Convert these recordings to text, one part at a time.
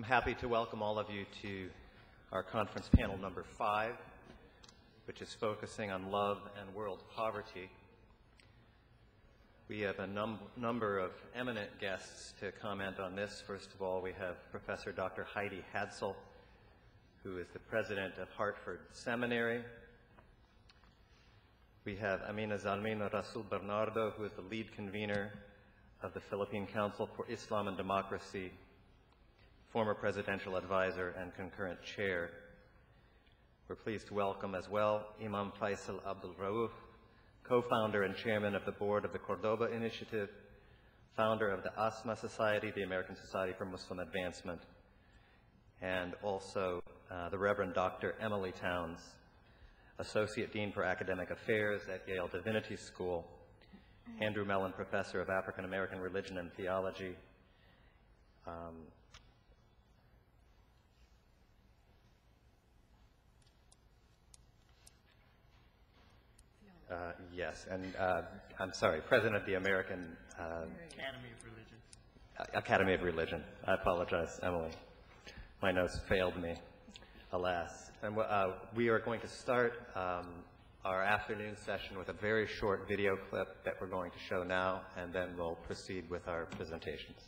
I'm happy to welcome all of you to our conference panel number five, which is focusing on love and world poverty. We have a num number of eminent guests to comment on this. First of all, we have Professor Dr. Heidi Hadsell, who is the president of Hartford Seminary. We have Amina Zalmina Rasul Bernardo, who is the lead convener of the Philippine Council for Islam and Democracy, former presidential advisor and concurrent chair. We're pleased to welcome as well Imam Feisal Abdul Rauf, co-founder and chairman of the board of the Cordoba Initiative, founder of the ASMA Society, the American Society for Muslim Advancement, and also uh, the Reverend Dr. Emilie Townes, Associate Dean for Academic Affairs at Yale Divinity School, Andrew Mellon Professor of African American Religion and Theology, um, Uh, yes, and uh, I'm sorry, President of the American uh, Academy of Religion. Academy of Religion. I apologize, Emilie. My notes failed me, alas. And uh, we are going to start um, our afternoon session with a very short video clip that we're going to show now, and then we'll proceed with our presentations.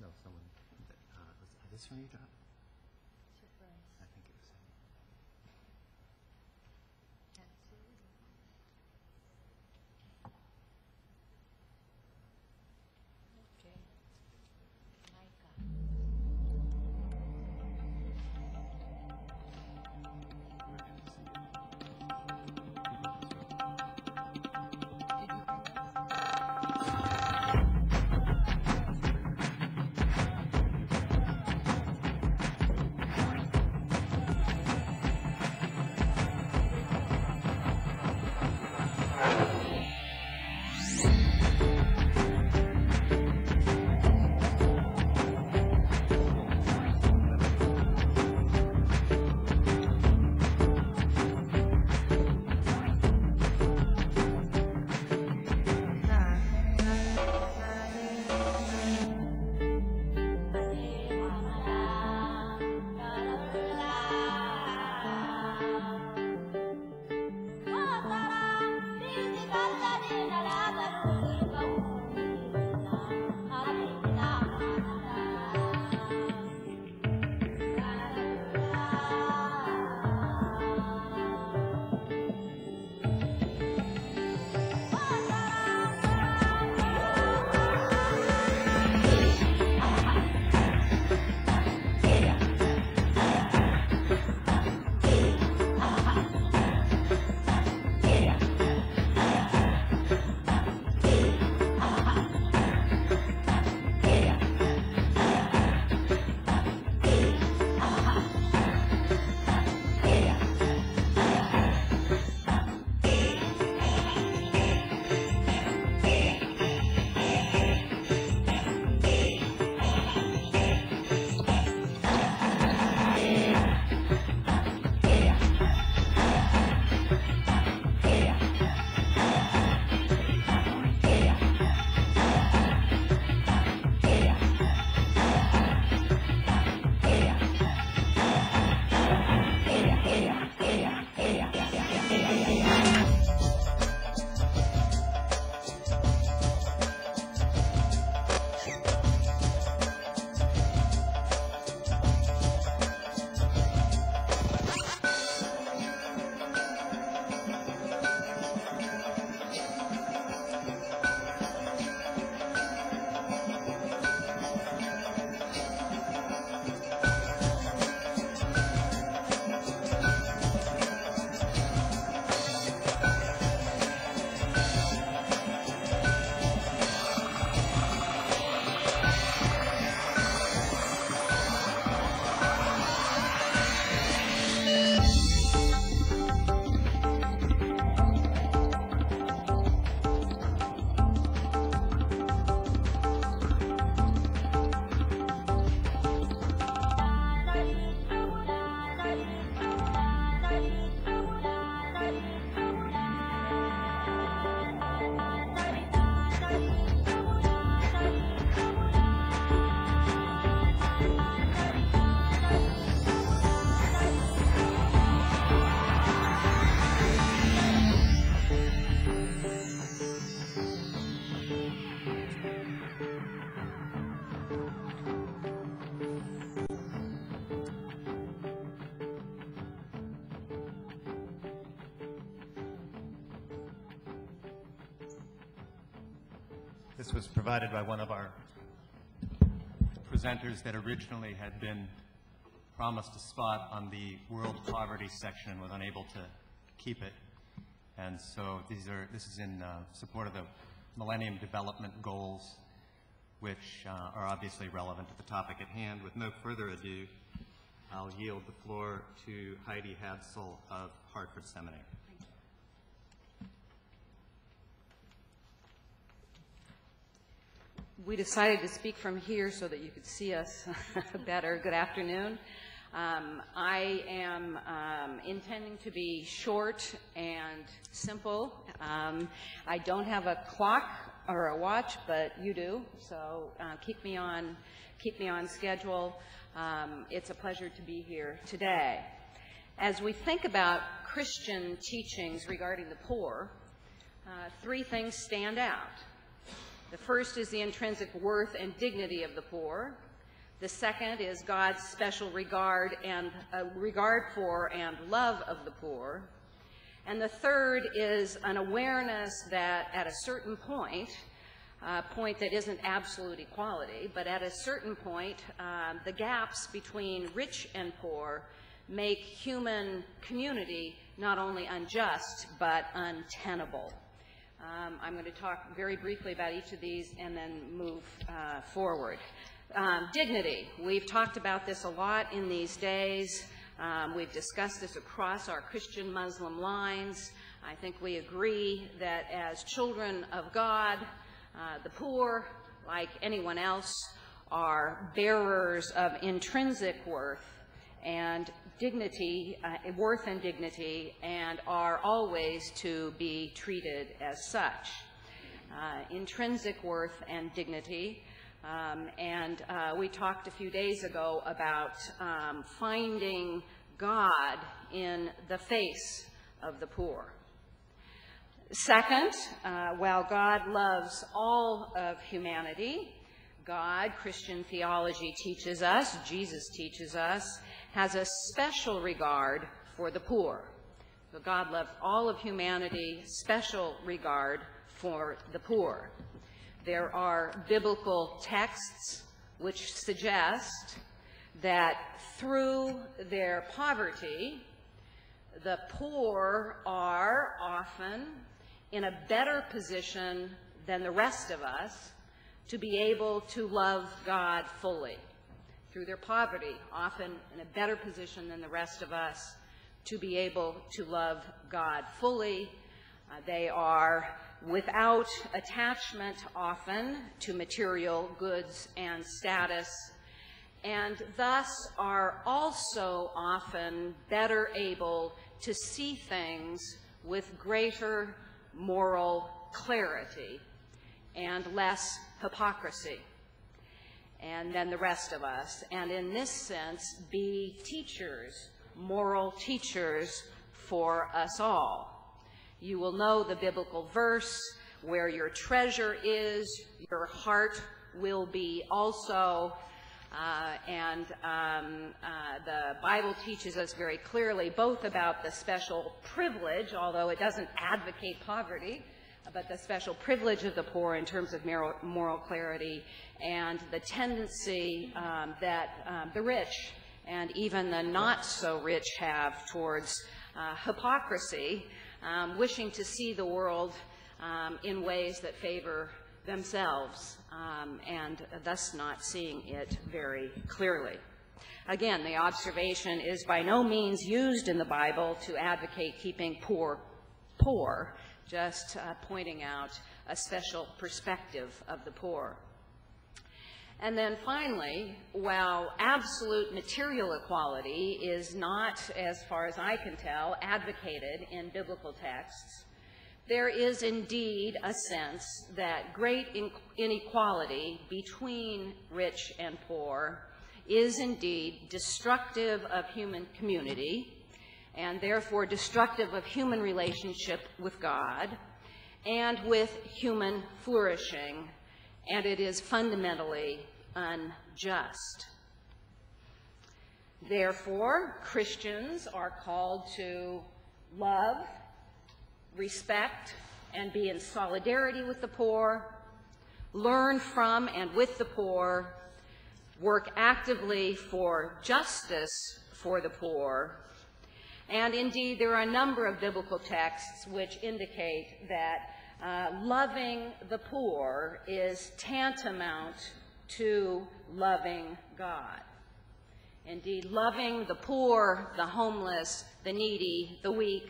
No, someone. Uh, was this one you dropped? Provided by one of our presenters that originally had been promised a spot on the World Poverty section and was unable to keep it. And so these are, this is in uh, support of the Millennium Development Goals, which uh, are obviously relevant to the topic at hand. With no further ado, I'll yield the floor to Heidi Hadsell of Hartford Seminary. We decided to speak from here so that you could see us better. Good afternoon. Um, I am um, intending to be short and simple. Um, I don't have a clock or a watch, but you do, so uh, keep me on keep me on schedule. Um, it's a pleasure to be here today. As we think about Christian teachings regarding the poor, uh, three things stand out. The first is the intrinsic worth and dignity of the poor. The second is God's special regard and uh, regard for and love of the poor. And the third is an awareness that at a certain point, a point that isn't absolute equality, but at a certain point, uh, the gaps between rich and poor make human community not only unjust, but untenable. Um, I'm going to talk very briefly about each of these and then move uh, forward. Um, dignity. We've talked about this a lot in these days. Um, we've discussed this across our Christian Muslim lines. I think we agree that as children of God, uh, the poor, like anyone else, are bearers of intrinsic worth and dignity, uh, worth and dignity, and are always to be treated as such. Uh, intrinsic worth and dignity um, and uh, we talked a few days ago about um, finding God in the face of the poor. Second, uh, while God loves all of humanity, God, Christian theology teaches us, Jesus teaches us, has a special regard for the poor. So God loves all of humanity, special regard for the poor. There are biblical texts which suggest that through their poverty, the poor are often in a better position than the rest of us to be able to love God fully. Through their poverty, often in a better position than the rest of us to be able to love God fully. Uh, they are without attachment often to material goods and status, and thus are also often better able to see things with greater moral clarity and less hypocrisy and then the rest of us, and in this sense be teachers, moral teachers for us all. You will know the biblical verse, where your treasure is, your heart will be also. Uh, and um, uh, the Bible teaches us very clearly both about the special privilege, although it doesn't advocate poverty, but the special privilege of the poor in terms of moral, clarity, and the tendency um, that um, the rich and even the not so rich have towards uh, hypocrisy um, wishing to see the world um, in ways that favor themselves um, and thus not seeing it very clearly. Again, the observation is by no means used in the Bible to advocate keeping poor poor, just uh, pointing out a special perspective of the poor. And then finally, while absolute material equality is not, as far as I can tell, advocated in biblical texts, there is indeed a sense that great inequality between rich and poor is indeed destructive of human community and therefore destructive of human relationship with God and with human flourishing, and it is fundamentally unjust. Therefore, Christians are called to love, respect, and be in solidarity with the poor, learn from and with the poor, work actively for justice for the poor, and indeed, there are a number of biblical texts which indicate that uh, loving the poor is tantamount to loving God. Indeed, loving the poor, the homeless, the needy, the weak,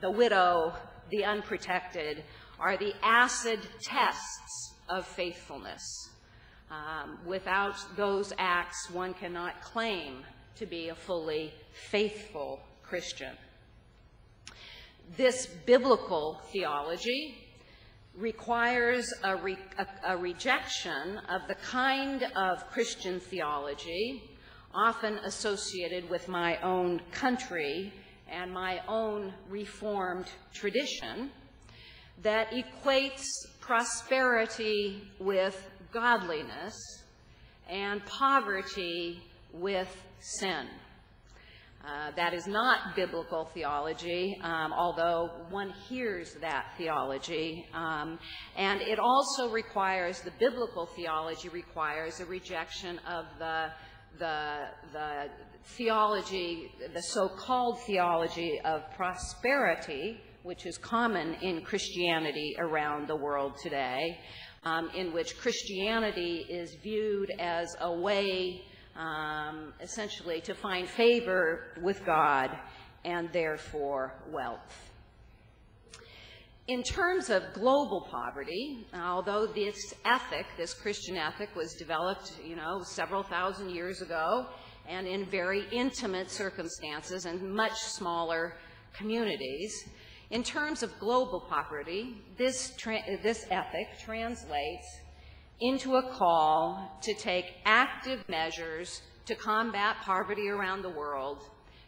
the widow, the unprotected are the acid tests of faithfulness. Um, without those acts, one cannot claim to be a fully faithful Christian. This biblical theology requires a, re, a, a, rejection of the kind of Christian theology often associated with my own country and my own Reformed tradition that equates prosperity with godliness and poverty with sin. Uh, that is not biblical theology, um, although one hears that theology. Um, and it also requires, the biblical theology requires a rejection of the, the, the theology, the so-called theology of prosperity, which is common in Christianity around the world today, um, in which Christianity is viewed as a way um, essentially to find favor with God and therefore wealth. In terms of global poverty, although this ethic, this Christian ethic, was developed, you know, several thousand years ago and in very intimate circumstances and much smaller communities, in terms of global poverty, this, this ethic translates into a call to take active measures to combat poverty around the world,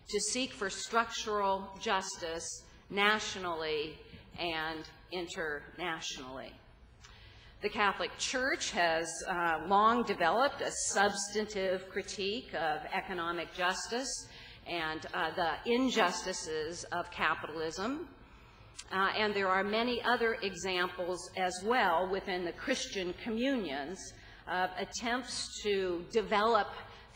to seek for structural justice nationally and internationally. The Catholic Church has uh, long developed a substantive critique of economic justice and uh, the injustices of capitalism uh, and there are many other examples as well within the Christian communions of attempts to develop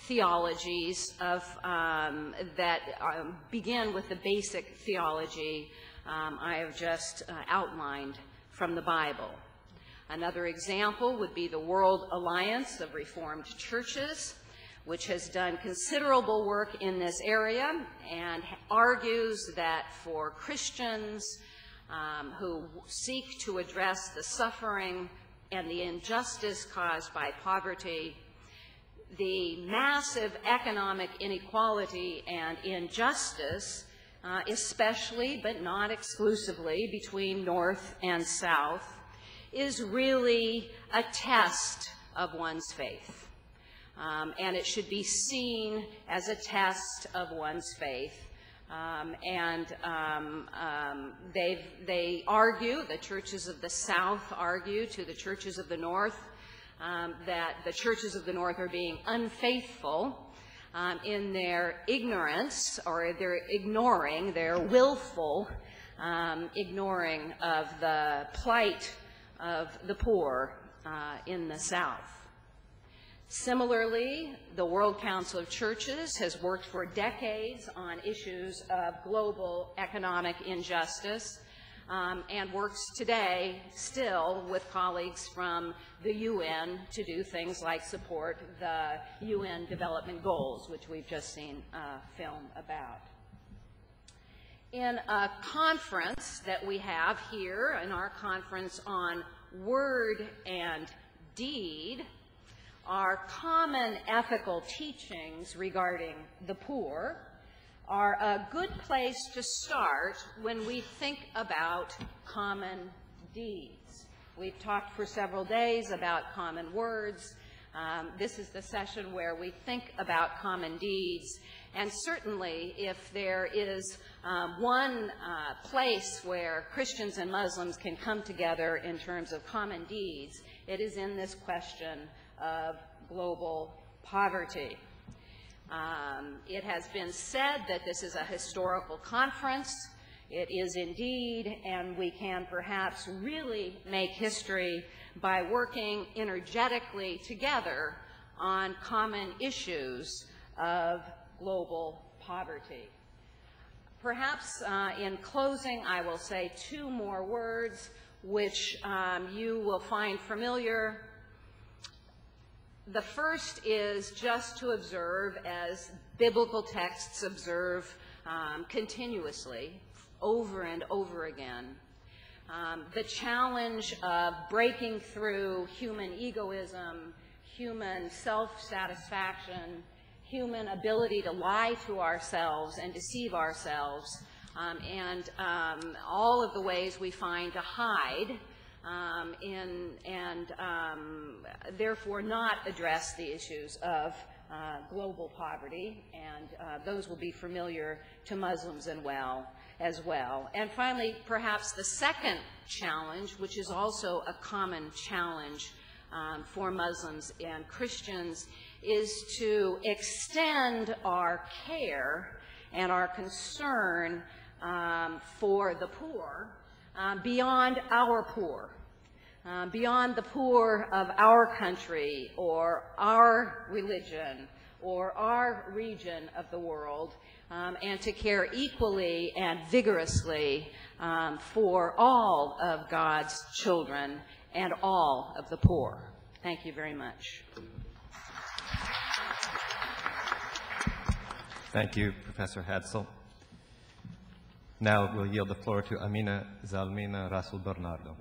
theologies of, um, that um, begin with the basic theology um, I have just uh, outlined from the Bible. Another example would be the World Alliance of Reformed Churches, which has done considerable work in this area and argues that for Christians, um, who seek to address the suffering and the injustice caused by poverty, the massive economic inequality and injustice, uh, especially but not exclusively between North and South, is really a test of one's faith. Um, and it should be seen as a test of one's faith. Um, and um, um, they argue, the churches of the South argue to the churches of the North um, that the churches of the North are being unfaithful um, in their ignorance or they're ignoring, their willful um, ignoring of the plight of the poor uh, in the South. Similarly, the World Council of Churches has worked for decades on issues of global economic injustice um, and works today still with colleagues from the UN to do things like support the UN Development Goals, which we've just seen a film about. In a conference that we have here, in our conference on word and deed, our common ethical teachings regarding the poor are a good place to start when we think about common deeds. We've talked for several days about common words. Um, this is the session where we think about common deeds. And certainly, if there is um, one uh, place where Christians and Muslims can come together in terms of common deeds, it is in this question of global poverty. Um, it has been said that this is a historical conference. It is indeed, and we can perhaps really make history by working energetically together on common issues of global poverty. Perhaps uh, in closing, I will say two more words which um, you will find familiar. The first is just to observe, as biblical texts observe um, continuously, over and over again, um, the challenge of breaking through human egoism, human self-satisfaction, human ability to lie to ourselves and deceive ourselves, um, and um, all of the ways we find to hide and um, therefore not address the issues of uh, global poverty, and uh, those will be familiar to Muslims and well as well. And finally, perhaps the second challenge, which is also a common challenge um, for Muslims and Christians, is to extend our care and our concern um, for the poor uh, beyond our poor, uh, beyond the poor of our country or our religion or our region of the world, um, and to care equally and vigorously um, for all of God's children and all of the poor. Thank you very much. Thank you, Professor Hadsell. Now we'll yield the floor to Amina Zalmina Rasul Bernardo.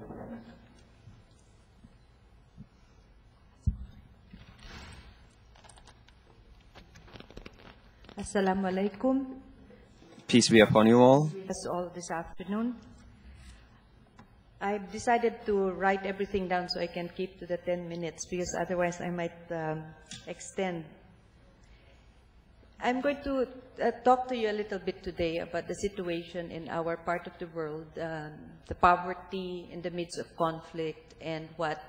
Assalamu alaikum. Peace be upon you all. As all this afternoon. I've decided to write everything down so I can keep to the 10 minutes because otherwise I might um, extend. I'm going to uh, talk to you a little bit today about the situation in our part of the world, um, the poverty in the midst of conflict, and what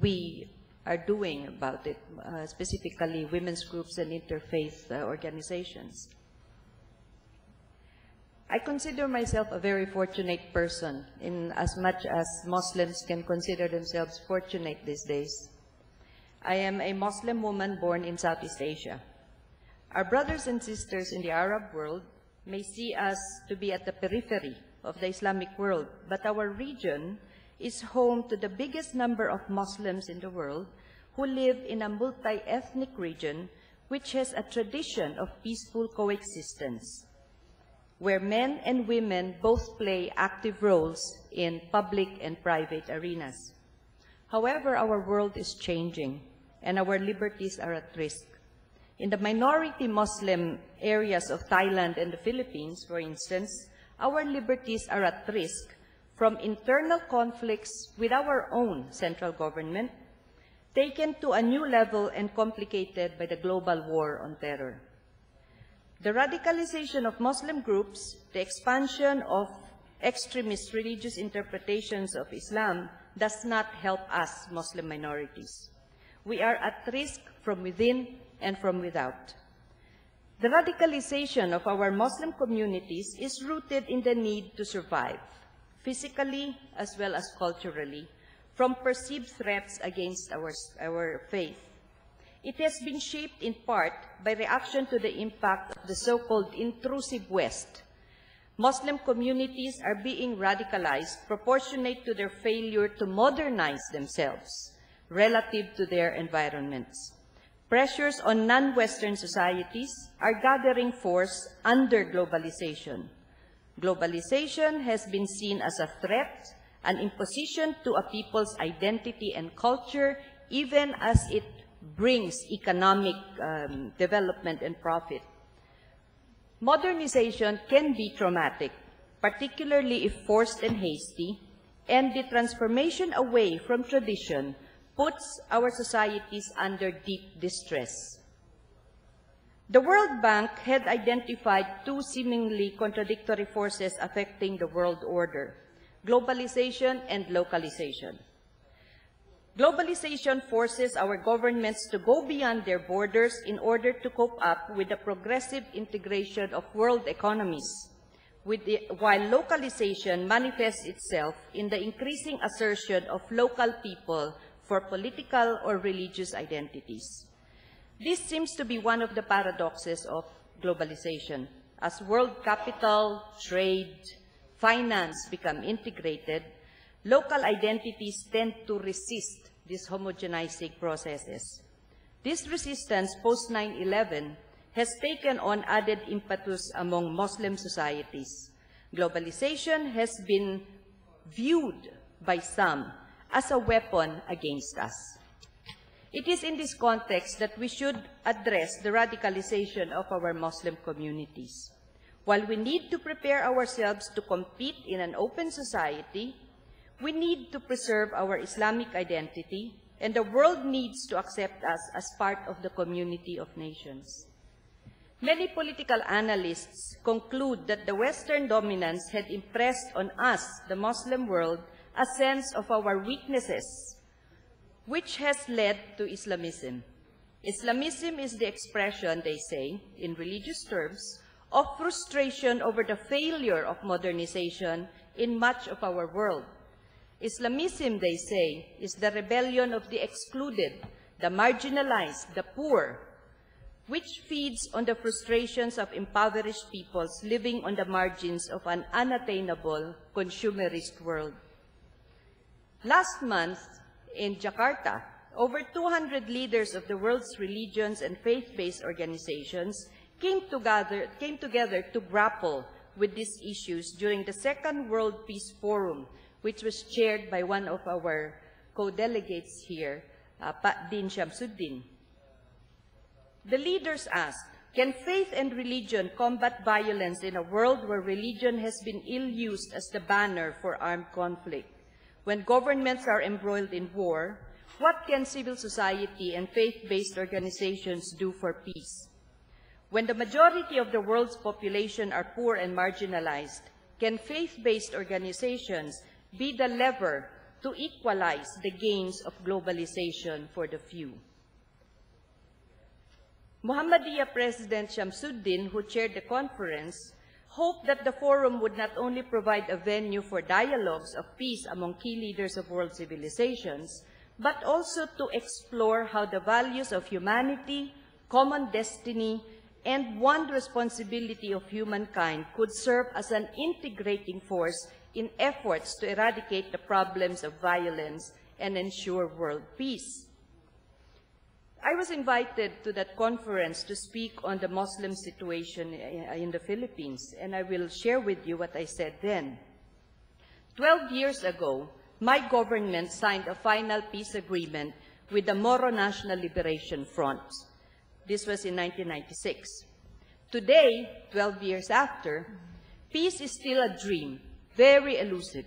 we are doing about it, uh, specifically women's groups and interfaith uh, organizations. I consider myself a very fortunate person in as much as Muslims can consider themselves fortunate these days. I am a Muslim woman born in Southeast Asia. Our brothers and sisters in the Arab world may see us to be at the periphery of the Islamic world, but our region is home to the biggest number of Muslims in the world who live in a multi-ethnic region which has a tradition of peaceful coexistence, where men and women both play active roles in public and private arenas. However, our world is changing, and our liberties are at risk. In the minority Muslim areas of Thailand and the Philippines, for instance, our liberties are at risk from internal conflicts with our own central government, taken to a new level and complicated by the global war on terror. The radicalization of Muslim groups, the expansion of extremist religious interpretations of Islam does not help us Muslim minorities. We are at risk from within and from without. The radicalization of our Muslim communities is rooted in the need to survive, physically as well as culturally, from perceived threats against our, our faith. It has been shaped in part by reaction to the impact of the so-called intrusive West. Muslim communities are being radicalized proportionate to their failure to modernize themselves relative to their environments. Pressures on non-Western societies are gathering force under globalization. Globalization has been seen as a threat, an imposition to a people's identity and culture, even as it brings economic um, development and profit. Modernization can be traumatic, particularly if forced and hasty, and the transformation away from tradition puts our societies under deep distress. The World Bank had identified two seemingly contradictory forces affecting the world order, globalization and localization. Globalization forces our governments to go beyond their borders in order to cope up with the progressive integration of world economies. the, while localization manifests itself in the increasing assertion of local people for political or religious identities. This seems to be one of the paradoxes of globalization. As world capital, trade, finance become integrated, local identities tend to resist these homogenizing processes. This resistance post 9-11 has taken on added impetus among Muslim societies. Globalization has been viewed by some as a weapon against us. It is in this context that we should address the radicalization of our Muslim communities. While we need to prepare ourselves to compete in an open society, we need to preserve our Islamic identity, and the world needs to accept us as part of the community of nations. Many political analysts conclude that the Western dominance had impressed on us, the Muslim world, a sense of our weaknesses, which has led to Islamism. Islamism is the expression, they say, in religious terms, of frustration over the failure of modernization in much of our world. Islamism, they say, is the rebellion of the excluded, the marginalized, the poor, which feeds on the frustrations of impoverished peoples living on the margins of an unattainable consumerist world. Last month in Jakarta, over 200 leaders of the world's religions and faith-based organizations came together, came together to grapple with these issues during the Second World Peace Forum, which was chaired by one of our co-delegates here, uh, Pak Din Syamsuddin. The leaders asked, can faith and religion combat violence in a world where religion has been ill-used as the banner for armed conflict? When governments are embroiled in war, what can civil society and faith-based organizations do for peace? When the majority of the world's population are poor and marginalized, can faith-based organizations be the lever to equalize the gains of globalization for the few? Muhammadiyah President Syamsuddin, who chaired the conference, hoped that the forum would not only provide a venue for dialogues of peace among key leaders of world civilizations, but also to explore how the values of humanity, common destiny, and one responsibility of humankind could serve as an integrating force in efforts to eradicate the problems of violence and ensure world peace. I was invited to that conference to speak on the Muslim situation eh, in the Philippines, and I will share with you what I said then. Twelve years ago, my government signed a final peace agreement with the Moro National Liberation Front. This was in 1996. Today, 12 years after, peace is still a dream, very elusive,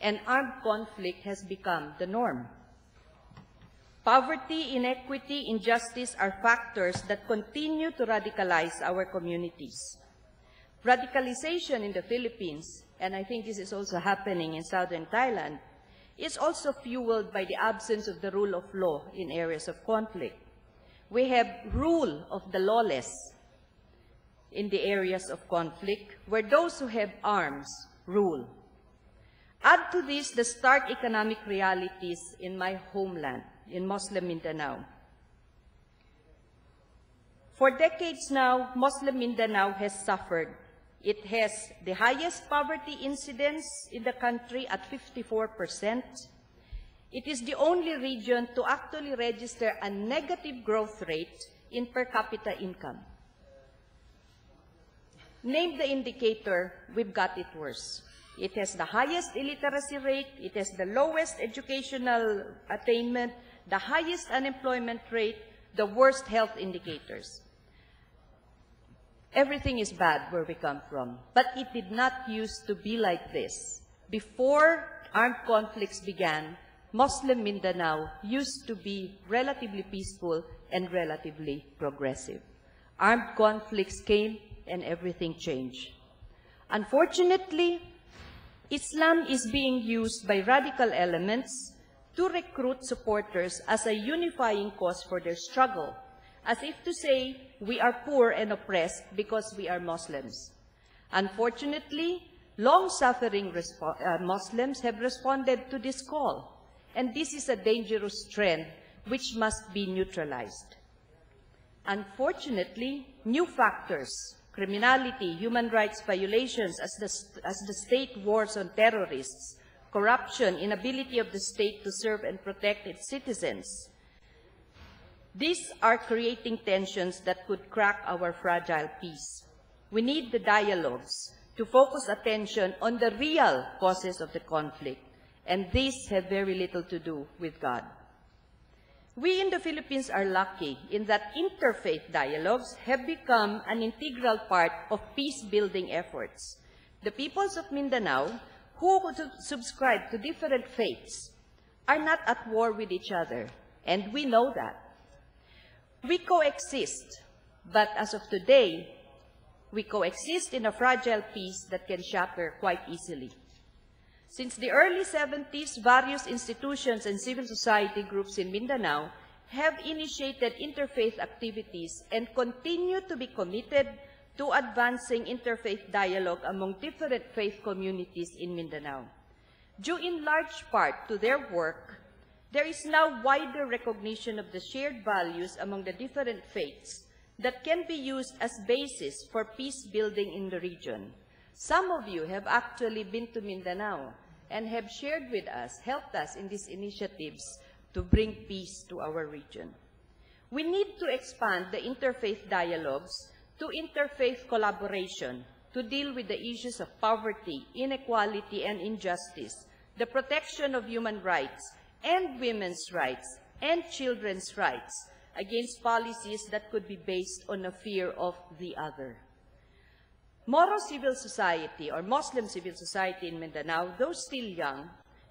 and armed conflict has become the norm. Poverty, inequity, injustice are factors that continue to radicalize our communities. Radicalization in the Philippines, and I think this is also happening in southern Thailand, is also fueled by the absence of the rule of law in areas of conflict. We have rule of the lawless in the areas of conflict, where those who have arms rule. Add to this the stark economic realities in my homeland in Muslim Mindanao. For decades now, Muslim Mindanao has suffered. It has the highest poverty incidence in the country at 54%. It is the only region to actually register a negative growth rate in per capita income. Name the indicator, we've got it worse. It has the highest illiteracy rate, it has the lowest educational attainment, the highest unemployment rate, the worst health indicators. Everything is bad where we come from, but it did not used to be like this. Before armed conflicts began, Muslim Mindanao used to be relatively peaceful and relatively progressive. Armed conflicts came and everything changed. Unfortunately, Islam is being used by radical elements to recruit supporters as a unifying cause for their struggle, as if to say, we are poor and oppressed because we are Muslims. Unfortunately, long-suffering uh, Muslims have responded to this call, and this is a dangerous trend which must be neutralized. Unfortunately, new factors, criminality, human rights violations as the, as the state wars on terrorists, corruption, inability of the state to serve and protect its citizens, these are creating tensions that could crack our fragile peace. We need the dialogues to focus attention on the real causes of the conflict, and these have very little to do with God. We in the Philippines are lucky in that interfaith dialogues have become an integral part of peace-building efforts. The peoples of Mindanao, who subscribe to different faiths, are not at war with each other, and we know that. We coexist, but as of today, we coexist in a fragile peace that can shatter quite easily. Since the early 70s, various institutions and civil society groups in Mindanao have initiated interfaith activities and continue to be committed to advancing interfaith dialogue among different faith communities in Mindanao. Due in large part to their work, there is now wider recognition of the shared values among the different faiths that can be used as basis for peace building in the region. Some of you have actually been to Mindanao and have shared with us, helped us in these initiatives to bring peace to our region. We need to expand the interfaith dialogues to interfaith collaboration to deal with the issues of poverty, inequality, and injustice, the protection of human rights, and women's rights and children's rights against policies that could be based on a fear of the other. Moro civil society or Muslim civil society in Mindanao, though still young,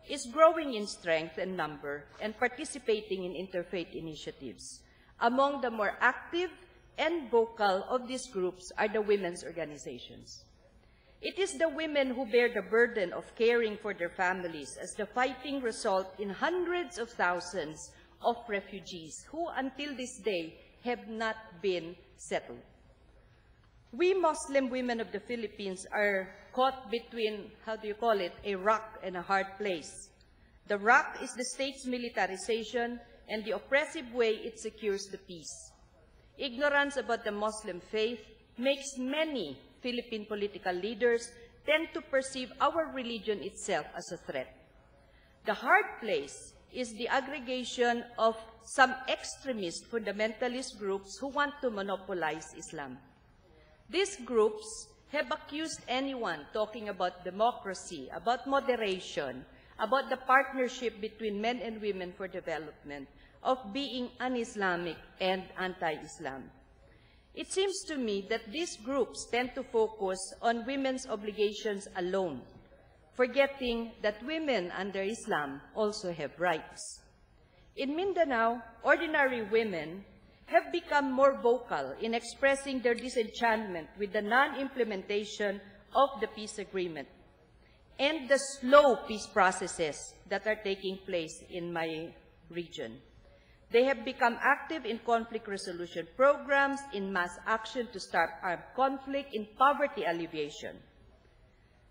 is growing in strength and number and participating in interfaith initiatives. Among the more active and vocal of these groups are the women's organizations. It is the women who bear the burden of caring for their families as the fighting result in hundreds of thousands of refugees who until this day have not been settled. We Muslim women of the Philippines are caught between, how do you call it, a rock and a hard place. The rock is the state's militarization and the oppressive way it secures the peace. Ignorance about the Muslim faith makes many Philippine political leaders tend to perceive our religion itself as a threat. The hard place is the aggregation of some extremist fundamentalist groups who want to monopolize Islam. These groups have accused anyone talking about democracy, about moderation, about the partnership between men and women for development, of being un-Islamic and anti-Islam. It seems to me that these groups tend to focus on women's obligations alone, forgetting that women under Islam also have rights. In Mindanao, ordinary women have become more vocal in expressing their disenchantment with the non-implementation of the peace agreement and the slow peace processes that are taking place in my region. They have become active in conflict resolution programs, in mass action to start armed conflict, in poverty alleviation.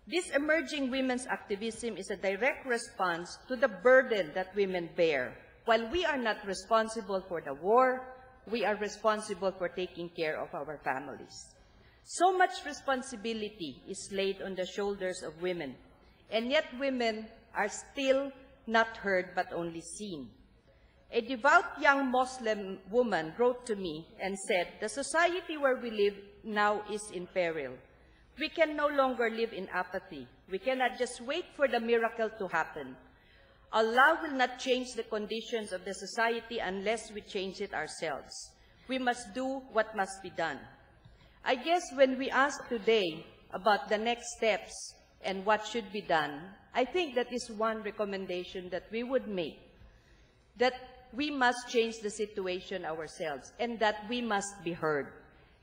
This emerging women's activism is a direct response to the burden that women bear. While we are not responsible for the war, we are responsible for taking care of our families. So much responsibility is laid on the shoulders of women, and yet women are still not heard but only seen. A devout young Muslim woman wrote to me and said, the society where we live now is in peril. We can no longer live in apathy. We cannot just wait for the miracle to happen. Allah will not change the conditions of the society unless we change it ourselves. We must do what must be done. I guess when we ask today about the next steps and what should be done, I think that is one recommendation that we would make, that we must change the situation ourselves and that we must be heard.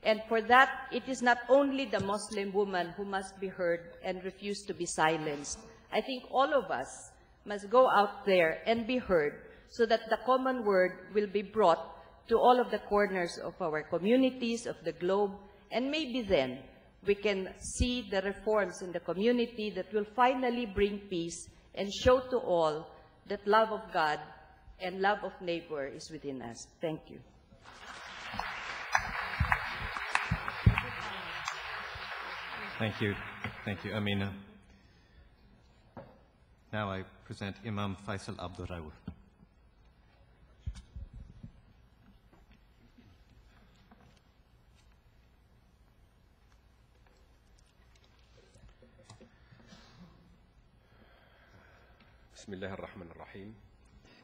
And for that, it is not only the Muslim woman who must be heard and refuse to be silenced. I think all of us must go out there and be heard so that the common word will be brought to all of the corners of our communities, of the globe, and maybe then we can see the reforms in the community that will finally bring peace and show to all that love of God and love of neighbor is within us. Thank you. Thank you. Thank you, Amina. Now I present Imam Feisal Abdul Bismillah بسم الله الرحمن الرحيم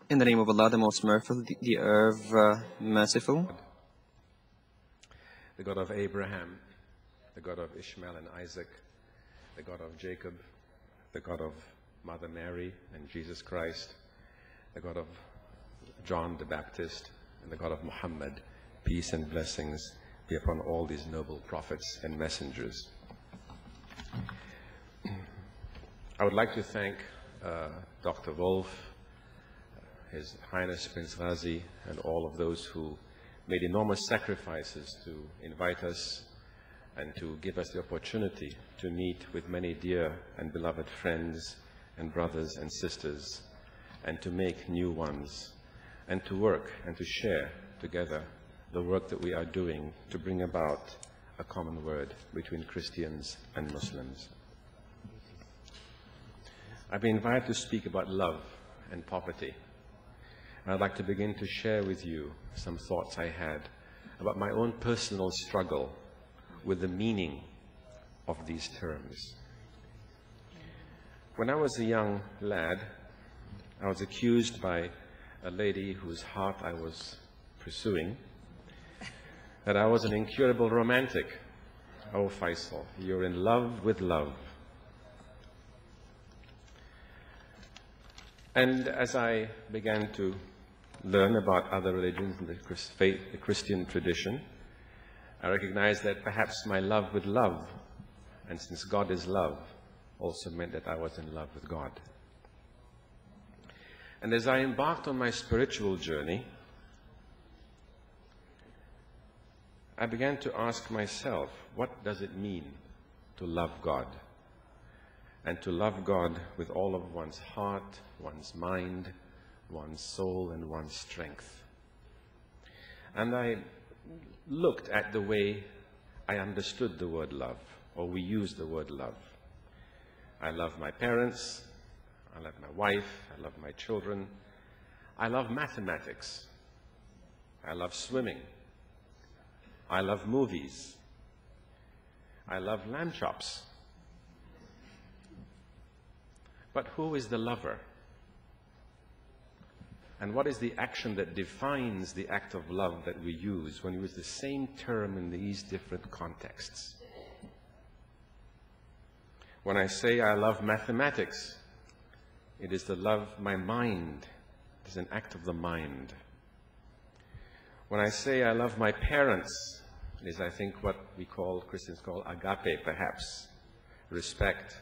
in the name of Allah, the most merciful, the, the ever merciful, the God of Abraham, the God of Ishmael and Isaac, the God of Jacob, the God of Mother Mary and Jesus Christ, the God of John the Baptist, and the God of Muhammad, peace and blessings be upon all these noble prophets and messengers. I would like to thank uh, Dr. Volf, His Highness Prince Ghazi, and all of those who made enormous sacrifices to invite us and to give us the opportunity to meet with many dear and beloved friends and brothers and sisters and to make new ones and to work and to share together the work that we are doing to bring about a common word between Christians and Muslims. I've been invited to speak about love and poverty. I'd like to begin to share with you some thoughts I had about my own personal struggle with the meaning of these terms. When I was a young lad, I was accused by a lady whose heart I was pursuing that I was an incurable romantic. Oh, Feisal, you're in love with love. And as I began to learn about other religions and the, faith, the Christian tradition, I recognized that perhaps my love with love, and since God is love, also meant that I was in love with God. And as I embarked on my spiritual journey, I began to ask myself, what does it mean to love God? And to love God with all of one's heart, one's mind, one's soul, and one's strength. And I looked at the way I understood the word love, or we use the word love. I love my parents, I love my wife, I love my children, I love mathematics, I love swimming, I love movies, I love lamb chops. But who is the lover? And what is the action that defines the act of love that we use when we use the same term in these different contexts? When I say I love mathematics, it is the love my mind. It is an act of the mind. When I say I love my parents, it is, I think, what we call, Christians call agape, perhaps, respect.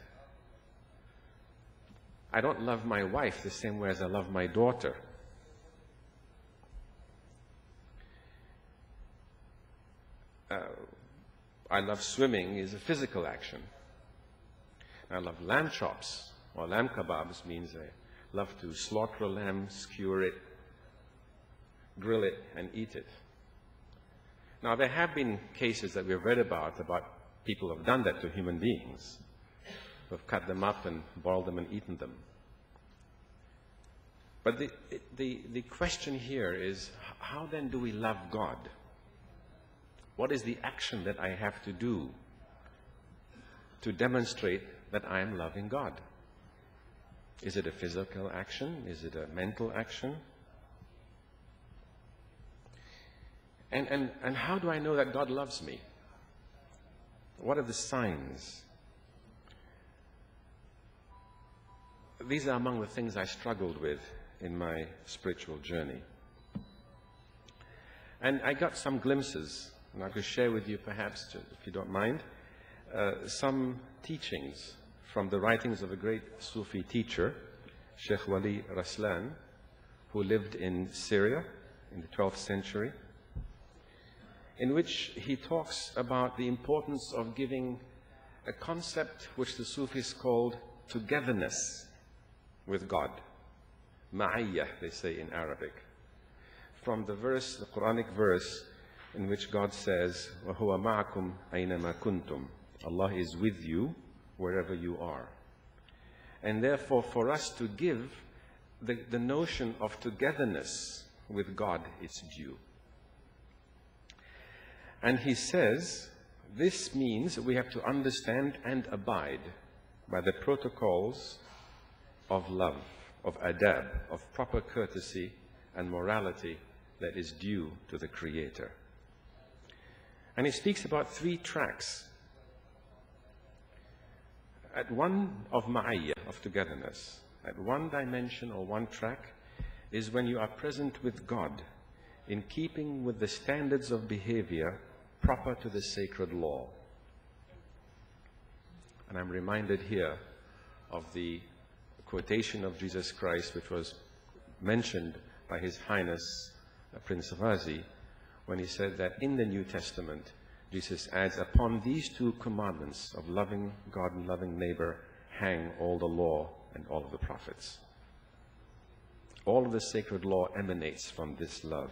I don't love my wife the same way as I love my daughter. Uh, I love swimming is a physical action. I love lamb chops or lamb kebabs means I love to slaughter a lamb, skewer it, grill it, and eat it. Now, there have been cases that we've read about, about people who have done that to human beings, who have cut them up and boiled them and eaten them. But the, the, the question here is how then do we love God? What is the action that I have to do to demonstrate that I am loving God? Is it a physical action? Is it a mental action? And, and, and how do I know that God loves me? What are the signs? These are among the things I struggled with in my spiritual journey. And I got some glimpses, and I could share with you perhaps, if you don't mind, uh, some teachings from the writings of a great Sufi teacher, Sheikh Wali Raslan, who lived in Syria in the 12th century. in which he talks about the importance of giving a concept which the Sufis called togetherness with God. Ma'iyah, they say in Arabic. From the verse, the Quranic verse, in which God says, وَهُوَ مَعَكُمْ أَيْنَمَا كُنْتُمْ Allah is with you wherever you are. And therefore, for us to give the, the notion of togetherness with God its due. And he says, this means we have to understand and abide by the protocols of love, of adab, of proper courtesy and morality that is due to the Creator. And he speaks about three tracks. At one of ma'iyah, of togetherness, at one dimension or one track, is when you are present with God in keeping with the standards of behavior proper to the sacred law. And I'm reminded here of the quotation of Jesus Christ, which was mentioned by His Highness uh, Prince Ghazi, when he said that in the New Testament, Jesus adds, Upon these two commandments of loving God and loving neighbor hang all the law and all of the prophets. All of the sacred law emanates from this love.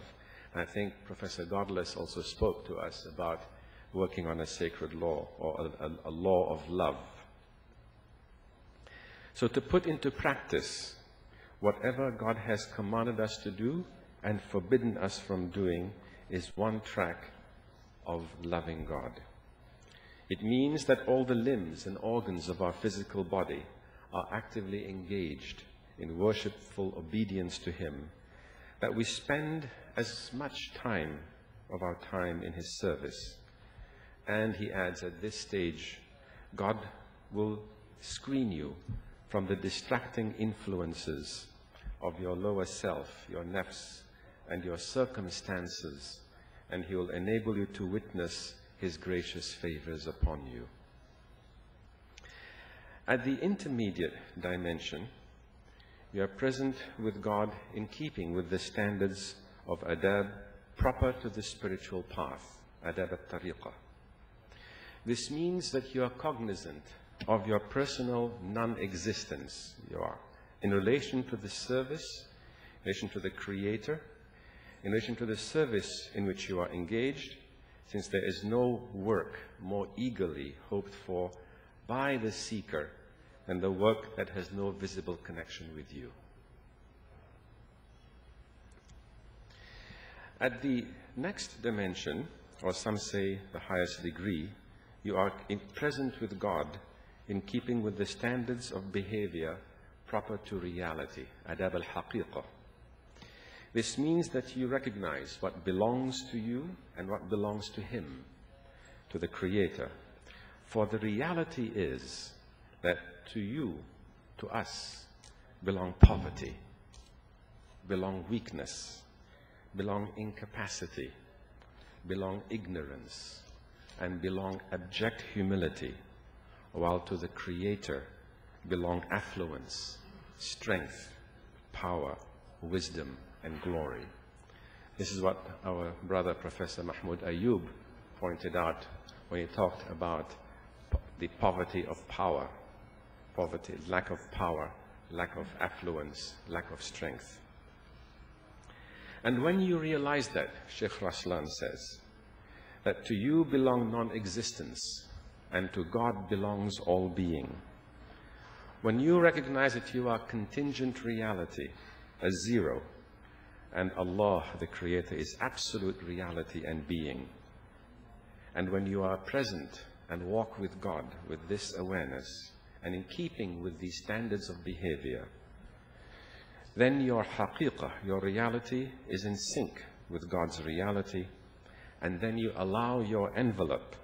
I think Professor Godless also spoke to us about working on a sacred law or a, a, a law of love. So to put into practice whatever God has commanded us to do and forbidden us from doing is one track of loving God. It means that all the limbs and organs of our physical body are actively engaged in worshipful obedience to Him, that we spend as much time of our time in His service. And he adds at this stage, God will screen you from the distracting influences of your lower self, your nafs, and your circumstances, and He will enable you to witness His gracious favors upon you. At the intermediate dimension, you are present with God in keeping with the standards of adab proper to the spiritual path, adab al-tariqah. This means that you are cognizant of your personal non-existence. You are in relation to the service, in relation to the Creator, in relation to the service in which you are engaged, since there is no work more eagerly hoped for by the seeker than the work that has no visible connection with you. At the next dimension, or some say the highest degree, you are present with God in keeping with the standards of behavior proper to reality, adab al-haqiqah. This means that you recognize what belongs to you and what belongs to Him, to the Creator. For the reality is that to you, to us, belong poverty, belong weakness, belong incapacity, belong ignorance, and belong abject humility, while to the Creator belong affluence, strength, power, wisdom, and glory. This is what our brother Professor Mahmoud Ayoub pointed out when he talked about the poverty of power, poverty, lack of power, lack of affluence, lack of strength. And when you realize that, Sheikh Raslan says, that to you belong non-existence and to God belongs all being. When you recognize that you are contingent reality, a zero, and Allah, the Creator, is absolute reality and being, and when you are present and walk with God with this awareness, and in keeping with these standards of behavior, then your haqiqah, your reality, is in sync with God's reality, and then you allow your envelope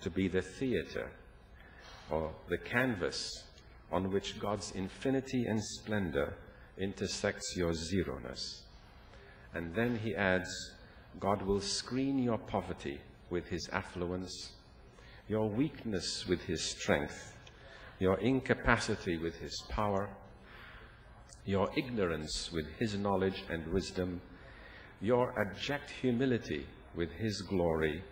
to be the theater or the canvas on which God's infinity and splendor intersects your zeroness. And then he adds, God will screen your poverty with his affluence, your weakness with his strength, your incapacity with his power, your ignorance with his knowledge and wisdom, your abject humility with His glory,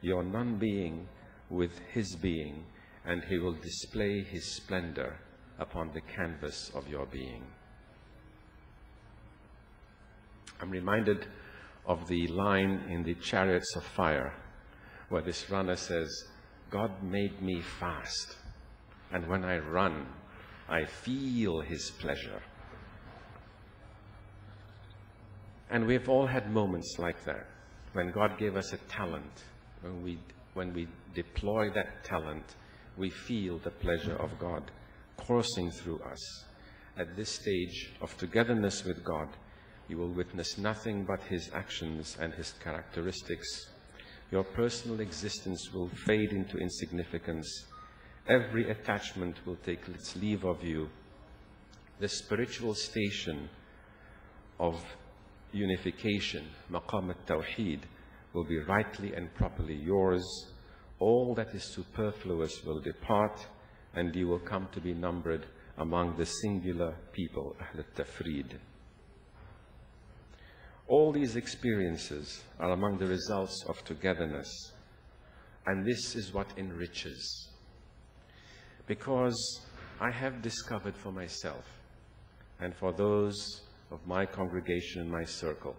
your non being with His being, and He will display His splendor upon the canvas of your being. I'm reminded of the line in the Chariots of Fire where this runner says, God made me fast, and when I run, I feel His pleasure. And we've all had moments like that when God gave us a talent. When we, when we deploy that talent, we feel the pleasure of God coursing through us. At this stage of togetherness with God, you will witness nothing but His actions and His characteristics. Your personal existence will fade into insignificance. Every attachment will take its leave of you. The spiritual station of unification, maqam al-tawheed, will be rightly and properly yours. All that is superfluous will depart, and you will come to be numbered among the singular people, Ahl al-Tafreed. All these experiences are among the results of togetherness, and this is what enriches. Because I have discovered for myself and for those of my congregation and my circle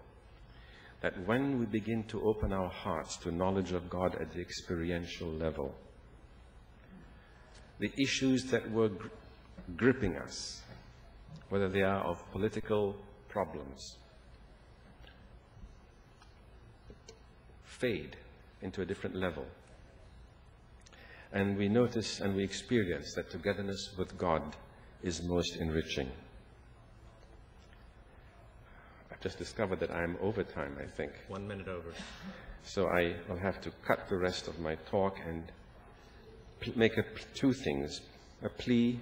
that when we begin to open our hearts to knowledge of God at the experiential level, the issues that were gr- gripping us, whether they are of political problems, fade into a different level. And we notice and we experience that togetherness with God is most enriching. I've just discovered that I'm over time, I think. One minute over. So I will have to cut the rest of my talk and make a, two things a plea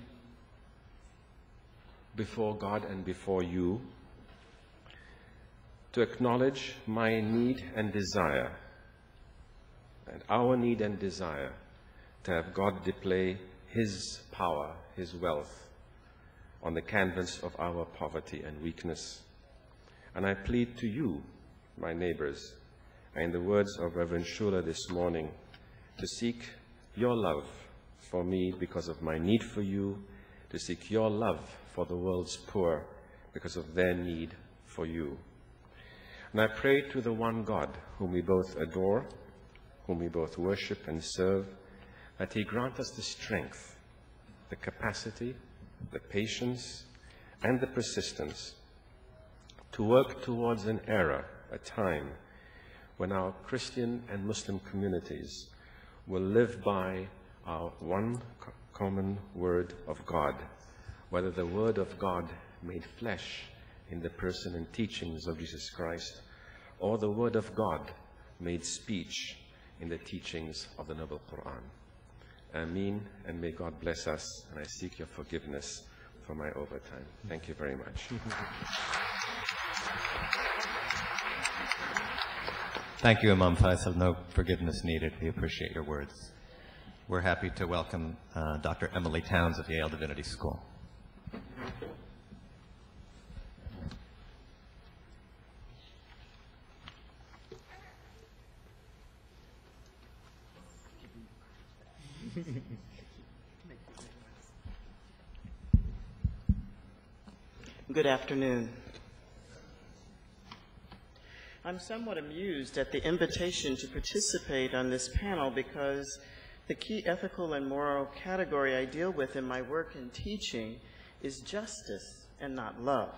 before God and before you to acknowledge my need and desire, and our need and desire to have God display His power, His wealth on the canvas of our poverty and weakness. And I plead to you, my neighbors, and in the words of Reverend Schuller this morning, to seek your love for me because of my need for you, to seek your love for the world's poor because of their need for you. And I pray to the one God whom we both adore, whom we both worship and serve, that He grant us the strength, the capacity, the patience, and the persistence to work towards an era, a time, when our Christian and Muslim communities will live by our one common word of God, whether the word of God made flesh in the person and teachings of Jesus Christ, or the word of God made speech in the teachings of the Noble Quran. Ameen, and may God bless us, and I seek your forgiveness for my overtime. Thank you very much. Thank you, Imam Feisal. No forgiveness needed. We appreciate your words. We're happy to welcome uh, Dr. Emilie Townes of Yale Divinity School. Good afternoon. I'm somewhat amused at the invitation to participate on this panel because the key ethical and moral category I deal with in my work and teaching is justice and not love.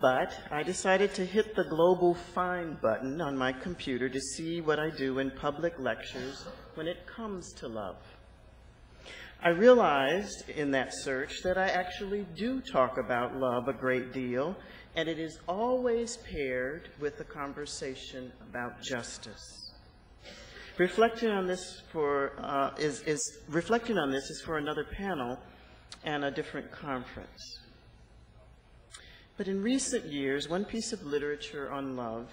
But I decided to hit the global find button on my computer to see what I do in public lectures when it comes to love. I realized in that search that I actually do talk about love a great deal, and it is always paired with a conversation about justice. Reflecting on this for uh, is, is reflecting on this is for another panel and a different conference. But in recent years, one piece of literature on love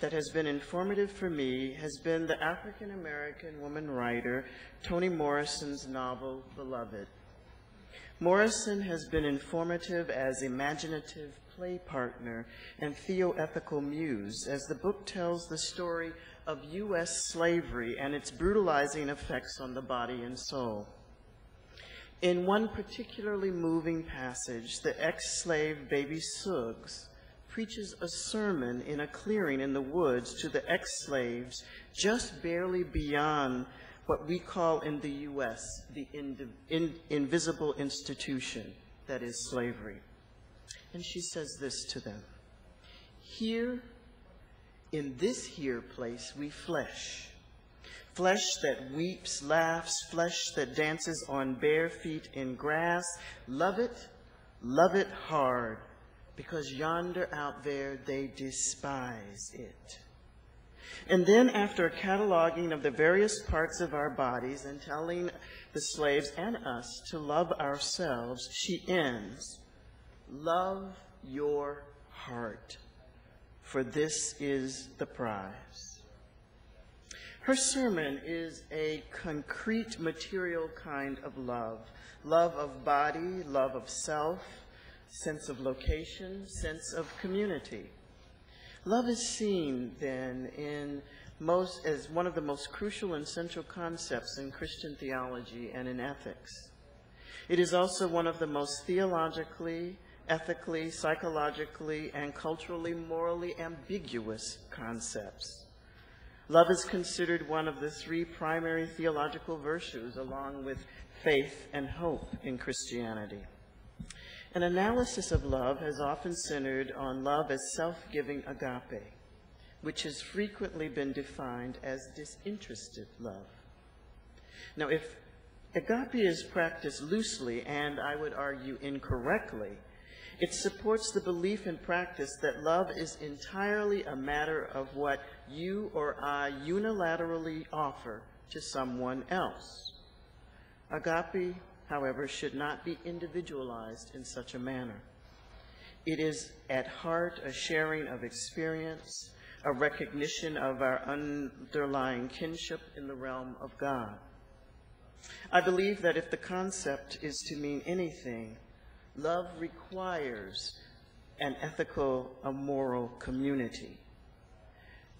that has been informative for me has been the African American woman writer Toni Morrison's novel, Beloved. Morrison has been informative as imaginative play partner and theoethical muse as the book tells the story of U.S. slavery and its brutalizing effects on the body and soul. In one particularly moving passage, the ex-slave baby Suggs preaches a sermon in a clearing in the woods to the ex-slaves just barely beyond what we call in the U.S. the in, in, invisible institution that is slavery. And she says this to them Here, in this here place, we flesh. Flesh that weeps, laughs, flesh that dances on bare feet in grass. Love it, love it hard, because yonder out there they despise it. And then, after a cataloging of the various parts of our bodies and telling the slaves and us to love ourselves, she ends Love your heart, for this is the prize. Her sermon is a concrete material kind of love love of body, love of self, sense of location, sense of community. Love is seen then in most as one of the most crucial and central concepts in Christian theology and in ethics. It is also one of the most theologically, ethically, psychologically, and culturally, morally ambiguous concepts. Love is considered one of the three primary theological virtues, along with faith and hope in Christianity. An analysis of love has often centered on love as self-giving agape, which has frequently been defined as disinterested love. Now, if agape is practiced loosely, and I would argue incorrectly, it supports the belief and practice that love is entirely a matter of what you or I unilaterally offer to someone else. Agape however, should not be individualized in such a manner. It is at heart a sharing of experience, a recognition of our underlying kinship in the realm of God. I believe that if the concept is to mean anything, love requires an ethical, a moral community.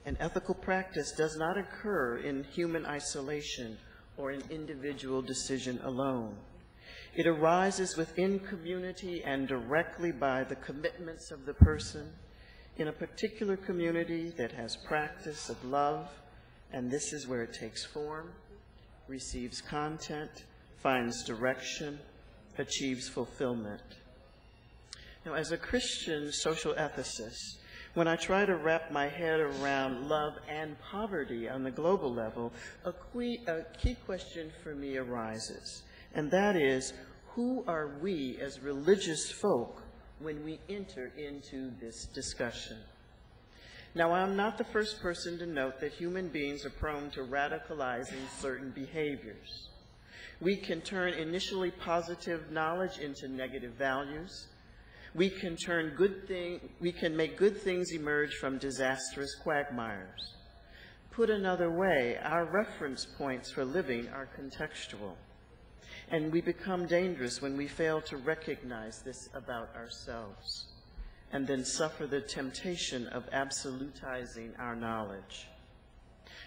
An ethical practice does not occur in human isolation or in individual decision alone. It arises within community and directly by the commitments of the person in a particular community that has practice of love, and this is where it takes form, receives content, finds direction, achieves fulfillment. Now, as a Christian social ethicist, when I try to wrap my head around love and poverty on the global level, a, a key question for me arises, and that is who are we as religious folk when we enter into this discussion? Now, I'm not the first person to note that human beings are prone to radicalizing certain behaviors. We can turn initially positive knowledge into negative values. We can turn good thing, we can make good things emerge from disastrous quagmires. Put another way, our reference points for living are contextual. And we become dangerous when we fail to recognize this about ourselves and then suffer the temptation of absolutizing our knowledge.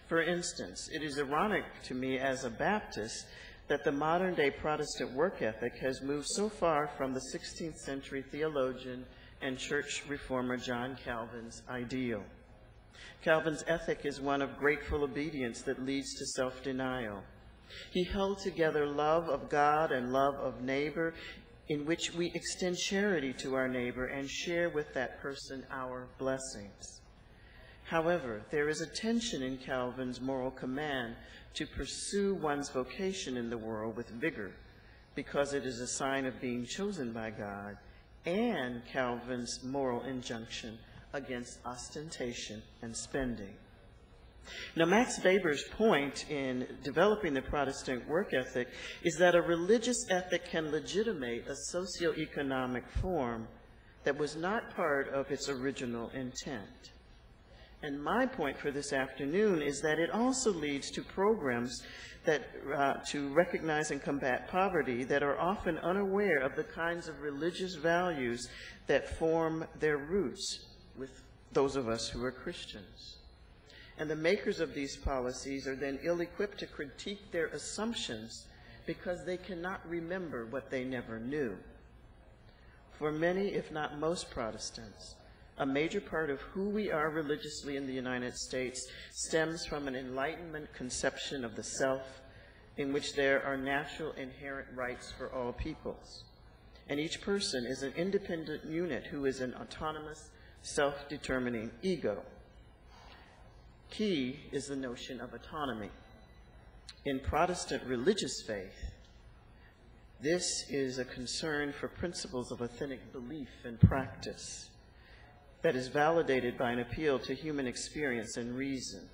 For instance, it is ironic to me as a Baptist that the modern day Protestant work ethic has moved so far from the 16th century theologian and church reformer John Calvin's ideal. Calvin's ethic is one of grateful obedience that leads to self denial. He held together love of God and love of neighbor, in which we extend charity to our neighbor and share with that person our blessings. However, there is a tension in Calvin's moral command to pursue one's vocation in the world with vigor because it is a sign of being chosen by God, and Calvin's moral injunction against ostentation and spending. Now, Max Weber's point in developing the Protestant work ethic is that a religious ethic can legitimate a socioeconomic form that was not part of its original intent. And my point for this afternoon is that it also leads to programs that, uh, to recognize and combat poverty that are often unaware of the kinds of religious values that form their roots with those of us who are Christians. And the makers of these policies are then ill equipped to critique their assumptions because they cannot remember what they never knew. For many, if not most Protestants, a major part of who we are religiously in the United States stems from an Enlightenment conception of the self in which there are natural inherent rights for all peoples. And each person is an independent unit who is an autonomous, self determining ego. Key is the notion of autonomy. In Protestant religious faith, this is a concern for principles of authentic belief and practice that is validated by an appeal to human experience and reason.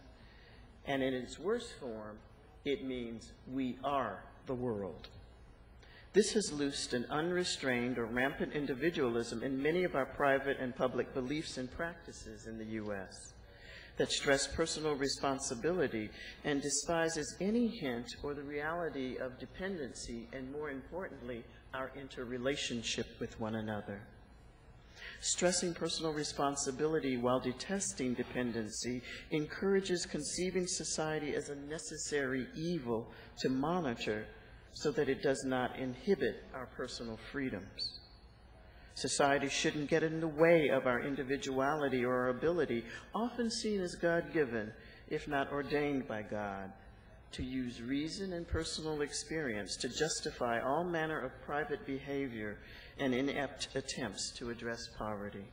And in its worst form, it means we are the world. This has loosed an unrestrained or rampant individualism in many of our private and public beliefs and practices in the U.S. that stress personal responsibility and despises any hint or the reality of dependency and, more importantly, our interrelationship with one another. Stressing personal responsibility while detesting dependency encourages conceiving society as a necessary evil to monitor so that it does not inhibit our personal freedoms. Society shouldn't get in the way of our individuality or our ability, often seen as God given, if not ordained by God, to use reason and personal experience to justify all manner of private behavior and inept attempts to address poverty.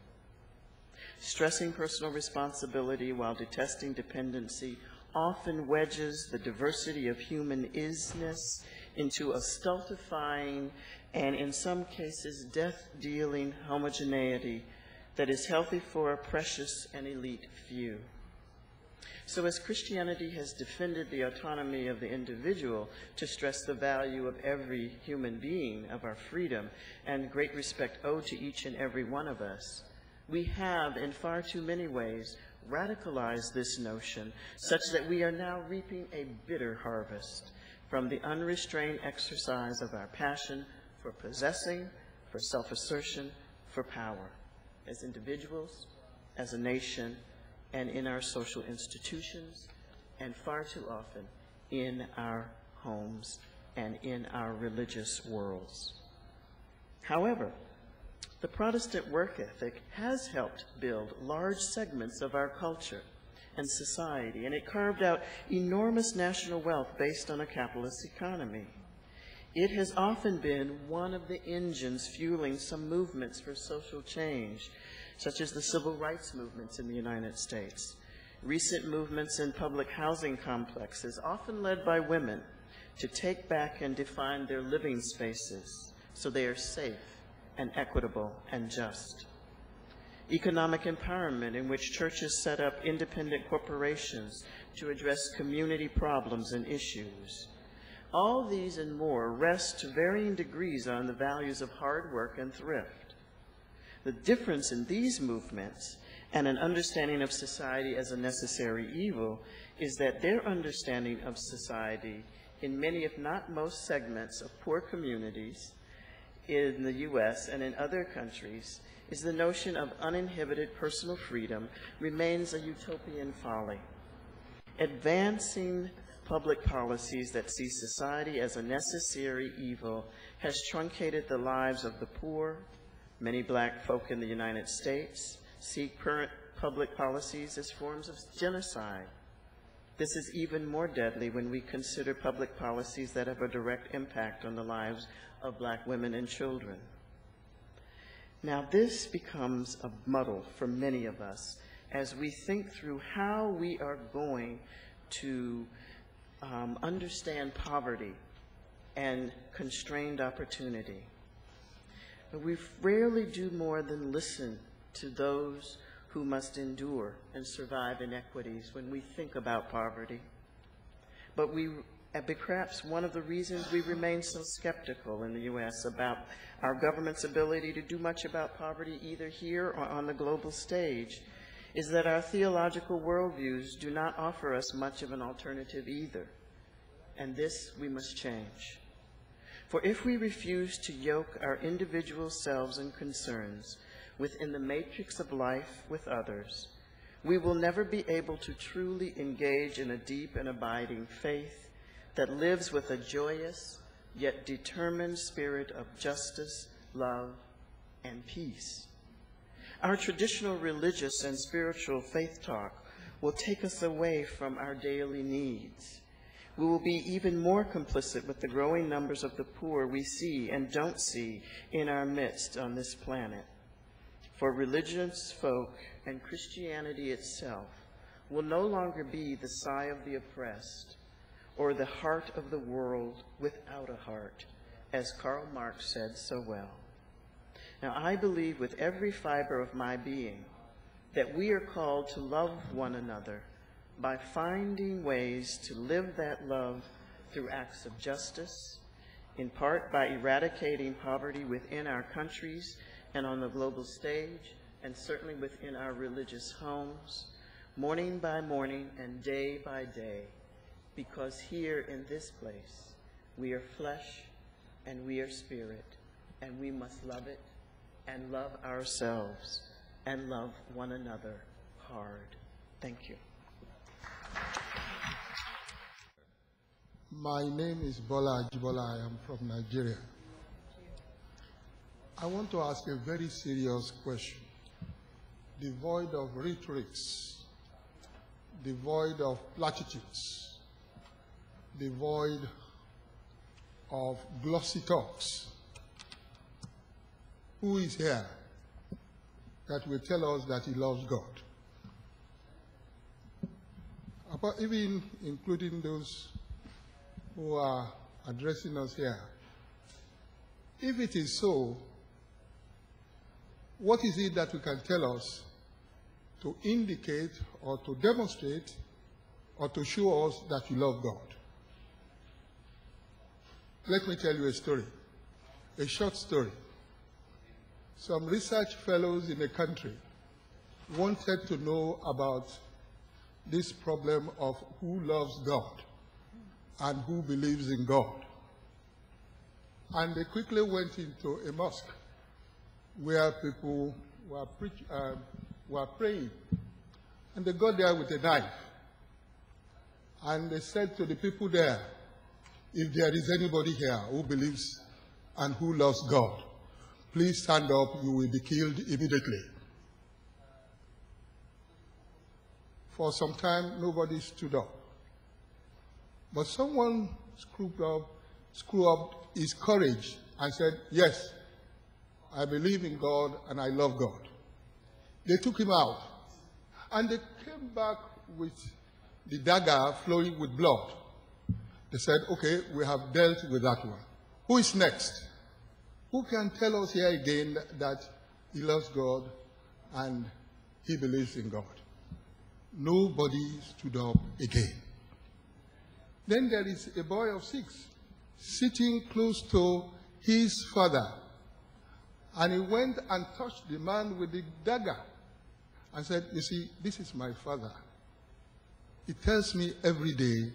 Stressing personal responsibility while detesting dependency often wedges the diversity of human isness into a stultifying and, in some cases, death dealing homogeneity that is healthy for a precious and elite few. So, as Christianity has defended the autonomy of the individual to stress the value of every human being, of our freedom, and great respect owed to each and every one of us, we have, in far too many ways, radicalized this notion such that we are now reaping a bitter harvest from the unrestrained exercise of our passion for possessing, for self assertion, for power, as individuals, as a nation, and in our social institutions, and far too often in our homes and in our religious worlds. However, the Protestant work ethic has helped build large segments of our culture and society, and it carved out enormous national wealth based on a capitalist economy. It has often been one of the engines fueling some movements for social change such as the civil rights movements in the United States, recent movements in public housing complexes, often led by women, to take back and define their living spaces so they are safe and equitable and just. Economic empowerment, in which churches set up independent corporations to address community problems and issues. All these and more rest to varying degrees on the values of hard work and thrift. The difference in these movements and an understanding of society as a necessary evil is that their understanding of society in many, if not most, segments of poor communities in the U.S. and in other countries is the notion of uninhibited personal freedom remains a utopian folly. Advancing public policies that see society as a necessary evil has truncated the lives of the poor, Many black folk in the United States see current public policies as forms of genocide. This is even more deadly when we consider public policies that have a direct impact on the lives of black women and children. Now, this becomes a muddle for many of us as we think through how we are going to um, understand poverty and constrained opportunity. We rarely do more than listen to those who must endure and survive inequities when we think about poverty. But we, perhaps one of the reasons we remain so skeptical in the U.S. about our government's ability to do much about poverty, either here or on the global stage, is that our theological worldviews do not offer us much of an alternative either. And this we must change. For if we refuse to yoke our individual selves and concerns within the matrix of life with others, we will never be able to truly engage in a deep and abiding faith that lives with a joyous yet determined spirit of justice, love, and peace. Our traditional religious and spiritual faith talk will take us away from our daily needs. We will be even more complicit with the growing numbers of the poor we see and don't see in our midst on this planet. For religious folk and Christianity itself will no longer be the sigh of the oppressed or the heart of the world without a heart, as Karl Marx said so well. Now, I believe with every fiber of my being that we are called to love one another by finding ways to live that love through acts of justice, in part by eradicating poverty within our countries and on the global stage, and certainly within our religious homes, morning by morning and day by day, because here in this place we are flesh and we are spirit, and we must love it and love ourselves and love one another hard. Thank you. My name is Bola Ajibola. I am from Nigeria. I want to ask a very serious question, devoid of rhetorics, devoid of platitudes, devoid of glossy talks who is here that will tell us that he loves God? Even including those who are addressing us here, if it is so, what is it that you can tell us to indicate or to demonstrate or to show us that you love God? Let me tell you a story, a short story some research fellows in the country wanted to know about this problem of who loves God and who believes in God. And they quickly went into a mosque where people were, uh, were praying. And they got there with a knife. And they said to the people there, if there is anybody here who believes and who loves God, Please stand up, you will be killed immediately. For some time, nobody stood up. But someone screwed up, screwed up his courage and said, Yes, I believe in God and I love God. They took him out. And they came back with the dagger flowing with blood. They said, Okay, we have dealt with that one. Who is next? Who can tell us here again that he loves God and he believes in God? Nobody stood up again. Then there is a boy of six sitting close to his father. And he went and touched the man with the dagger and said, You see, this is my father. He tells me every day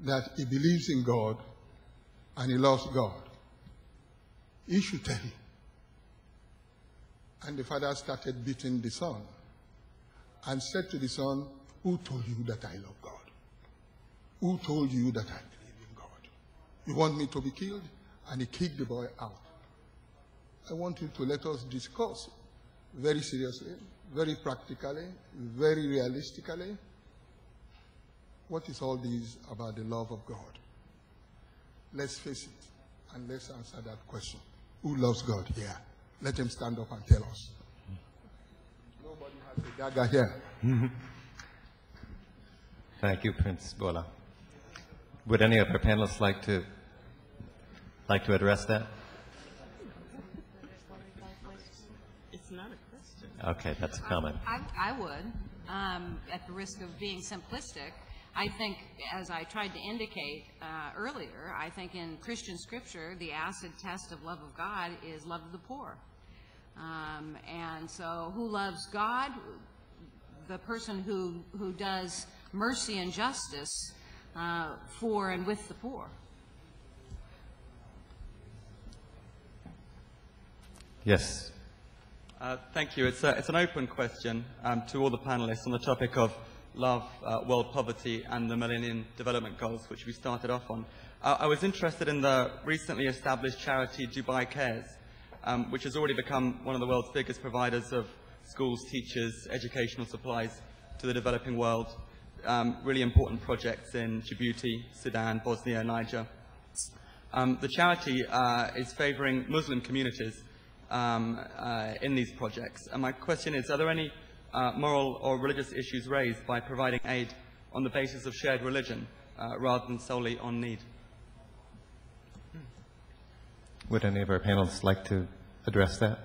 that he believes in God and he loves God. He should tell him. And the father started beating the son and said to the son, Who told you that I love God? Who told you that I believe in God? You want me to be killed? And he kicked the boy out. I want you to let us discuss very seriously, very practically, very realistically. What is all this about the love of God? Let's face it and let's answer that question. Who loves God here? Let him stand up and tell us. Nobody dagger here. Thank you, Prince Bola. Would any of our panelists like to like to address that? It's not a question. Okay, that's a comment. I, I would, um, at the risk of being simplistic. I think, as I tried to indicate uh, earlier, I think in Christian scripture, the acid test of love of God is love of the poor. Um, and so, who loves God? the person who, who does mercy and justice uh, for and with the poor. Yes. Uh, thank you. It's, a, it's an open question um, to all the panelists on the topic of love, uh, world poverty, and the Millennium Development Goals, which we started off on. Uh, I was interested in the recently established charity Dubai Cares, um, which has already become one of the world's biggest providers of schools, teachers, educational supplies to the developing world. Um, really important projects in Djibouti, Sudan, Bosnia, Niger. Um, the charity uh, is favouring Muslim communities um, uh, in these projects. And my question is, are there any uh, moral or religious issues raised by providing aid on the basis of shared religion uh, rather than solely on need? Would any of our panelists like to address that?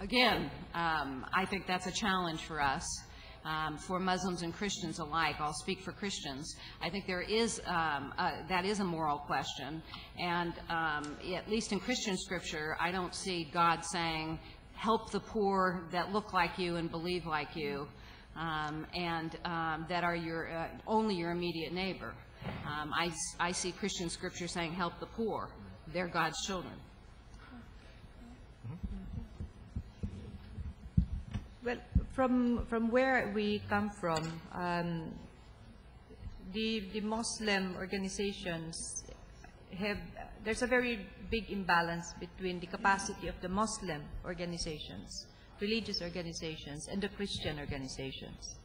Again, um, I think that's a challenge for us. Um, for Muslims and Christians alike, I'll speak for Christians. I think there is um, a, that is a moral question, and um, at least in Christian scripture, I don't see God saying, "Help the poor that look like you and believe like you, um, and um, that are your uh, only your immediate neighbor." Um, I, I see Christian scripture saying, "Help the poor." They're God's children. Well, from from where we come from, um, the the Muslim organizations have there's a very big imbalance between the capacity of the Muslim organizations, religious organizations, and the Christian organizations.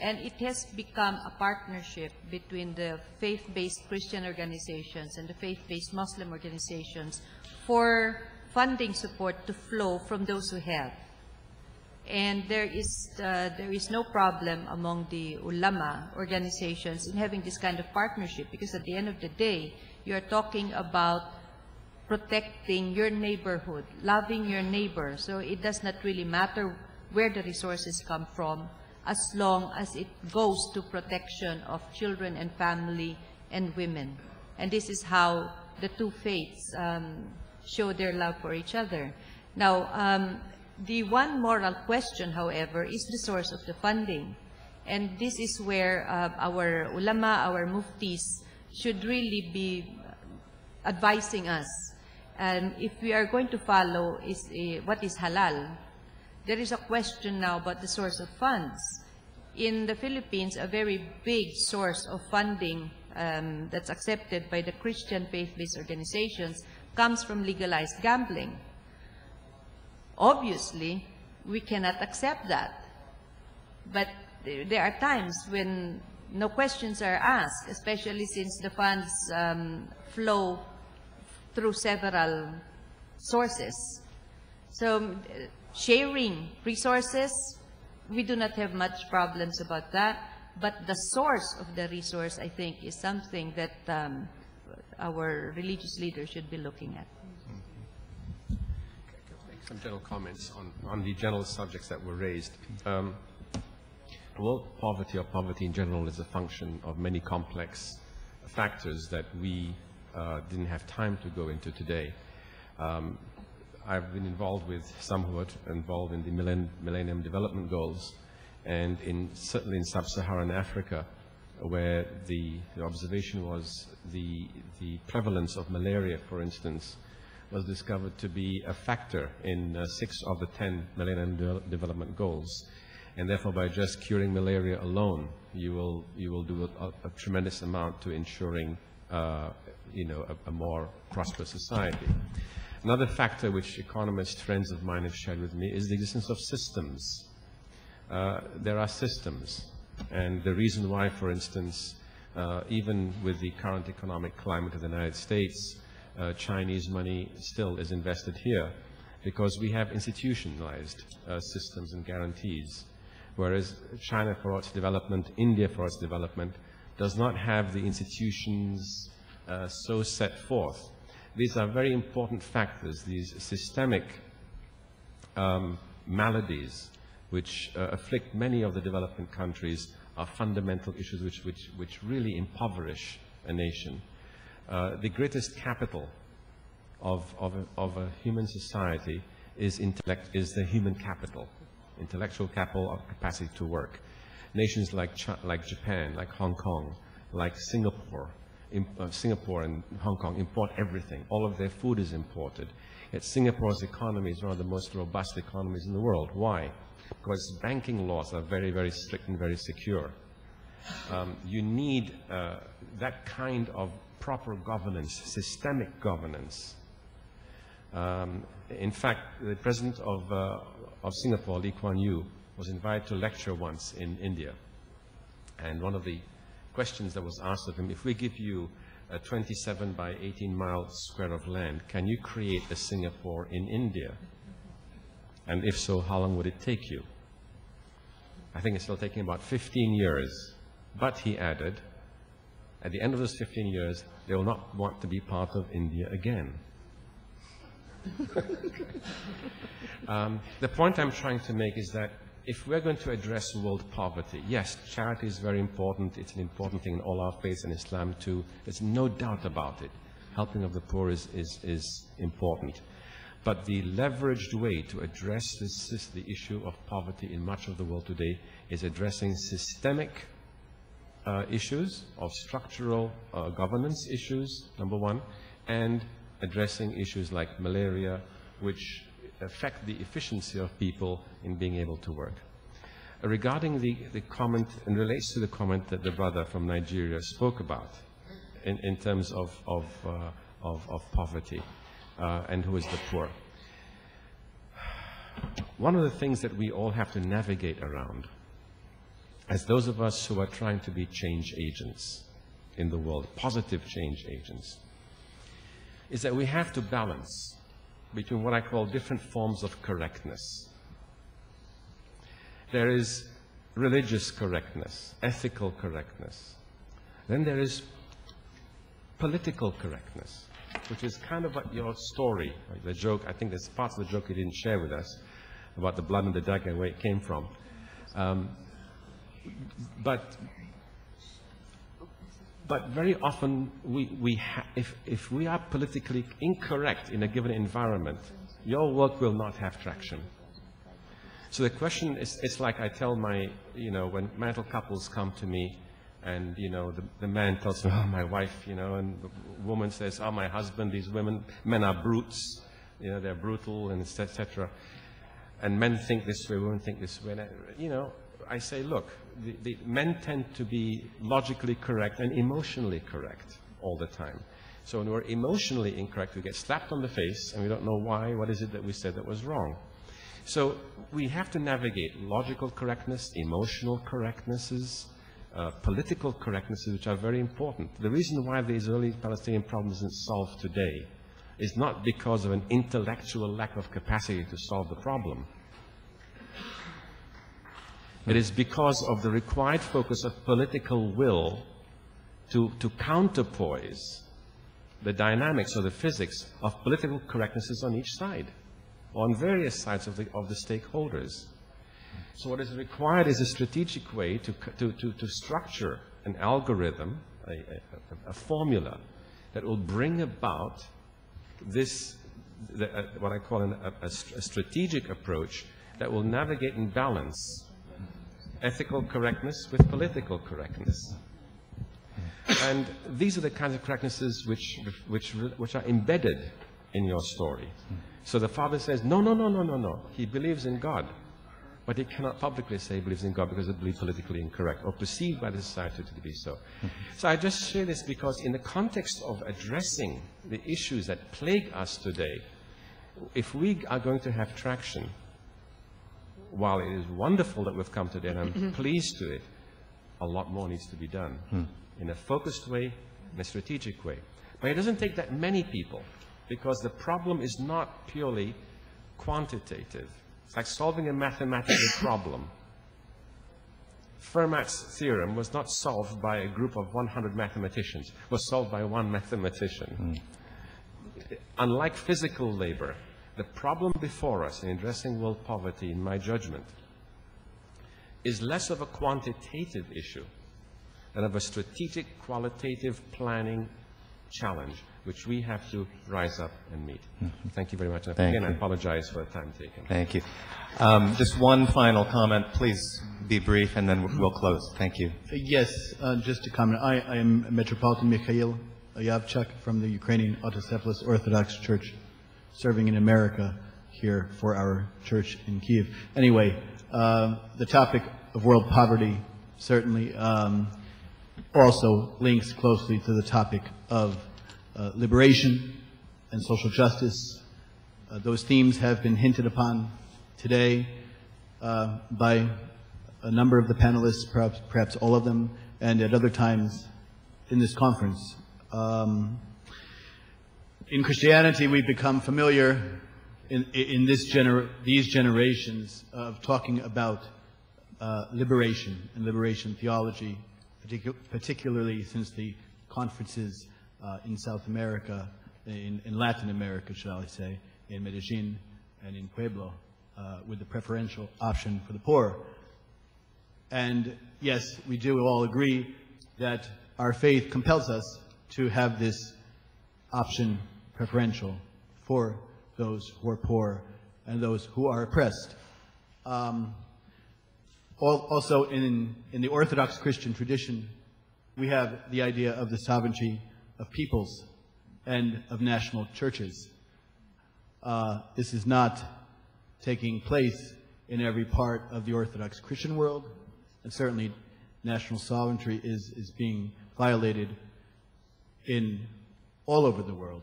And it has become a partnership between the faith-based Christian organizations and the faith-based Muslim organizations for funding support to flow from those who have. And there is, uh, there is no problem among the ulama organizations in having this kind of partnership because at the end of the day, you are talking about protecting your neighborhood, loving your neighbor. So it does not really matter where the resources come from as long as it goes to protection of children and family and women. And this is how the two faiths um, show their love for each other. Now, um, the one moral question, however, is the source of the funding. And this is where uh, our ulama, our muftis, should really be advising us. And if we are going to follow is, uh, what is halal, there is a question now about the source of funds. In the Philippines, a very big source of funding um, that's accepted by the Christian faith-based organizations comes from legalized gambling. Obviously, we cannot accept that. But there are times when no questions are asked, especially since the funds um, flow through several sources. So sharing resources, we do not have much problems about that. But the source of the resource, I think, is something that um, our religious leaders should be looking at. Some general comments on, on the general subjects that were raised. Um, well, poverty or poverty in general is a function of many complex factors that we uh, didn't have time to go into today. Um, I've been involved with, somewhat involved in the millenn Millennium Development Goals, and in, certainly in sub-Saharan Africa, where the, the, observation was the, the prevalence of malaria, for instance, was discovered to be a factor in uh, six of the ten Millennium De Development Goals. And therefore, by just curing malaria alone, you will, you will do a, a tremendous amount to ensuring uh, you know, a, a more prosperous society. Another factor which economist friends of mine have shared with me is the existence of systems. Uh, there are systems, and the reason why, for instance, uh, even with the current economic climate of the United States, uh, Chinese money still is invested here because we have institutionalized uh, systems and guarantees, whereas China for its development, India for its development, does not have the institutions uh, so set forth. These are very important factors, these systemic um, maladies which uh, afflict many of the developing countries are fundamental issues which, which, which really impoverish a nation. Uh, the greatest capital of, of, a, of a human society is intellect, is the human capital. intellectual capital, or capacity to work. Nations like, like Japan, like Hong Kong, like Singapore, im- uh, Singapore and Hong Kong import everything. All of their food is imported. Yet Singapore's economy is one of the most robust economies in the world. Why? Because banking laws are very, very strict and very secure. Um, you need uh, that kind of proper governance, systemic governance. Um, in fact, the president of, uh, of Singapore, Lee Kuan Yew, was invited to lecture once in India. And one of the questions that was asked of him, if we give you a 27 by 18 mile square of land, can you create a Singapore in India? And if so, how long would it take you? I think it's still taking about 15 years. But he added, at the end of those 15 years, they will not want to be part of India again. um, the point I'm trying to make is that if we're going to address world poverty, yes, charity is very important. It's an important thing in all our faiths and Islam too. There's no doubt about it. Helping of the poor is, is, is important. But the leveraged way to address this, this, the issue of poverty in much of the world today is addressing systemic uh, issues of structural uh, governance issues, number one, and addressing issues like malaria, which affect the efficiency of people in being able to work. Regarding the, the comment, and relates to the comment that the brother from Nigeria spoke about in, in terms of, of, uh, of, of poverty uh, and who is the poor. One of the things that we all have to navigate around as those of us who are trying to be change agents in the world, positive change agents, is that we have to balance between what I call different forms of correctness. There is religious correctness, ethical correctness. Then there is political correctness, which is kind of what your story, like the joke, I think there's parts of the joke you didn't share with us about the blood and the dagger and where it came from. Um, but but very often we, we if, if we are politically incorrect in a given environment, your work will not have traction. So the question is, it's like I tell my, you know, when marital couples come to me and, you know, the, the man tells me, oh, my wife, you know, and the woman says, oh, my husband, these women, men are brutes, you know, they're brutal and etc. And men think this way, women think this way. And I, you know, I say, look, the, the men tend to be logically correct and emotionally correct all the time. So when we're emotionally incorrect, we get slapped on the face and we don't know why, what is it that we said that was wrong. So we have to navigate logical correctness, emotional correctnesses, uh, political correctnesses, which are very important. The reason why the Israeli-Palestinian problem isn't solved today is not because of an intellectual lack of capacity to solve the problem. It is because of the required focus of political will to, to counterpoise the dynamics or the physics of political correctnesses on each side, on various sides of the, of the stakeholders. So what is required is a strategic way to, to, to, to structure an algorithm, a, a, a, formula that will bring about this, the, uh, what I call an, a, a strategic approach that will navigate and balance ethical correctness with political correctness. And these are the kinds of correctnesses which, which, which are embedded in your story. So the father says, no, no, no, no, no, no. He believes in God. But he cannot publicly say he believes in God because it believes politically incorrect or perceived by the society to be so. So I just share this because in the context of addressing the issues that plague us today, if we are going to have traction, while it is wonderful that we've come today and I'm mm-hmm. pleased to it, a lot more needs to be done hmm. in a focused way, in a strategic way. But it doesn't take that many people because the problem is not purely quantitative. It's like solving a mathematical problem. Fermat's theorem was not solved by a group of 100 mathematicians, it was solved by one mathematician. Mm. Unlike physical labor, the problem before us in addressing world poverty, in my judgment, is less of a quantitative issue than of a strategic, qualitative planning challenge which we have to rise up and meet. Thank you very much. And Thank again, I apologize for the time taken. Thank you. Um, Just one final comment, please be brief, and then we'll close. Thank you. Yes, uh, just to comment, I, I am Metropolitan Mikhail Yavchuk from the Ukrainian Autocephalous Orthodox Church, serving in America here for our church in Kiev. Anyway, uh, the topic of world poverty certainly um, also links closely to the topic of uh, liberation and social justice. Uh, those themes have been hinted upon today uh, by a number of the panelists, perhaps, perhaps all of them, and at other times in this conference. Um, in Christianity, we've become familiar in, in this gener- these generations of talking about uh, liberation and liberation theology, particu- particularly since the conferences uh, in South America, in, in Latin America, shall I say, in Medellin and in Puebla, uh, with the preferential option for the poor. And yes, we do all agree that our faith compels us to have this option preferential for those who are poor and those who are oppressed. Um, al- also, in, in the Orthodox Christian tradition, we have the idea of the sovereignty of peoples and of national churches. Uh, this is not taking place in every part of the Orthodox Christian world, and certainly national sovereignty is, is being violated in all over the world.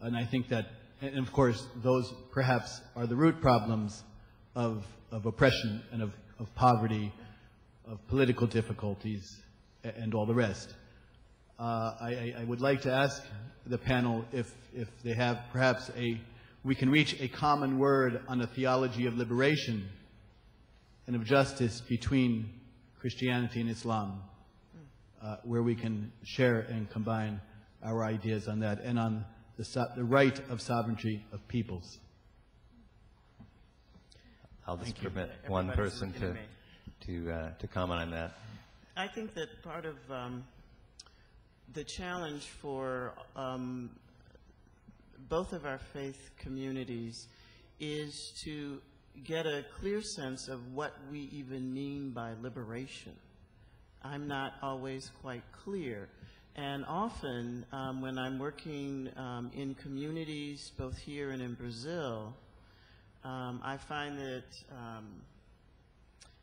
And I think that, and of course, those perhaps are the root problems of, of oppression and of, of poverty, of political difficulties, and all the rest. Uh, I, I- would like to ask the panel if, if they have perhaps a, we can reach a common word on a theology of liberation and of justice between Christianity and Islam, uh, where we can share and combine our ideas on that and on the, the right of sovereignty of peoples. I'll just permit one Everybody's person to, to, uh, to comment on that. I think that part of um, the challenge for um, both of our faith communities is to get a clear sense of what we even mean by liberation. I'm not always quite clear. And often, um, when I'm working um, in communities, both here and in Brazil, um, I find that um,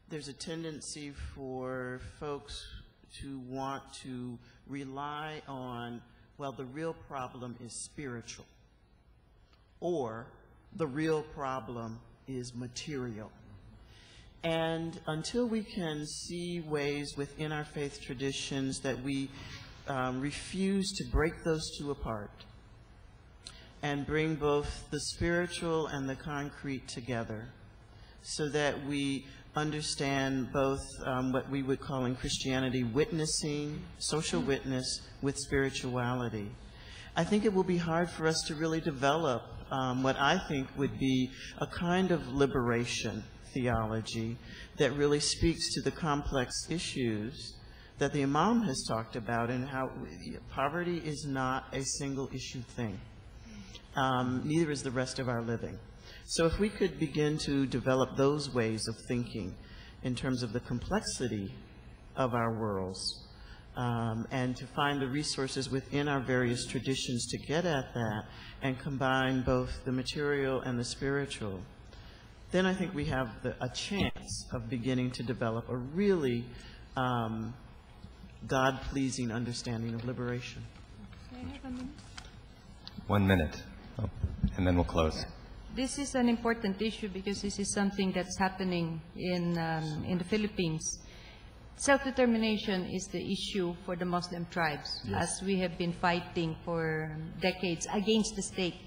there's a tendency for folks to want to rely on, well, the real problem is spiritual, or the real problem is material. And until we can see ways within our faith traditions that we um, refuse to break those two apart and bring both the spiritual and the concrete together, so that we understand both um, what we would call in Christianity witnessing, social witness with spirituality. I think it will be hard for us to really develop um, what I think would be a kind of liberation theology that really speaks to the complex issues that the Imam has talked about and how poverty is not a single issue thing. Um, neither is the rest of our living. So if we could begin to develop those ways of thinking in terms of the complexity of our worlds, um, and to find the resources within our various traditions to get at that and combine both the material and the spiritual, then I think we have the, a chance of beginning to develop a really um, God-pleasing understanding of liberation. One minute, Oh, and then we'll close. This is an important issue because this is something that's happening in, um, in the Philippines. Self-determination is the issue for the Muslim tribes, as we have been fighting for decades against the state.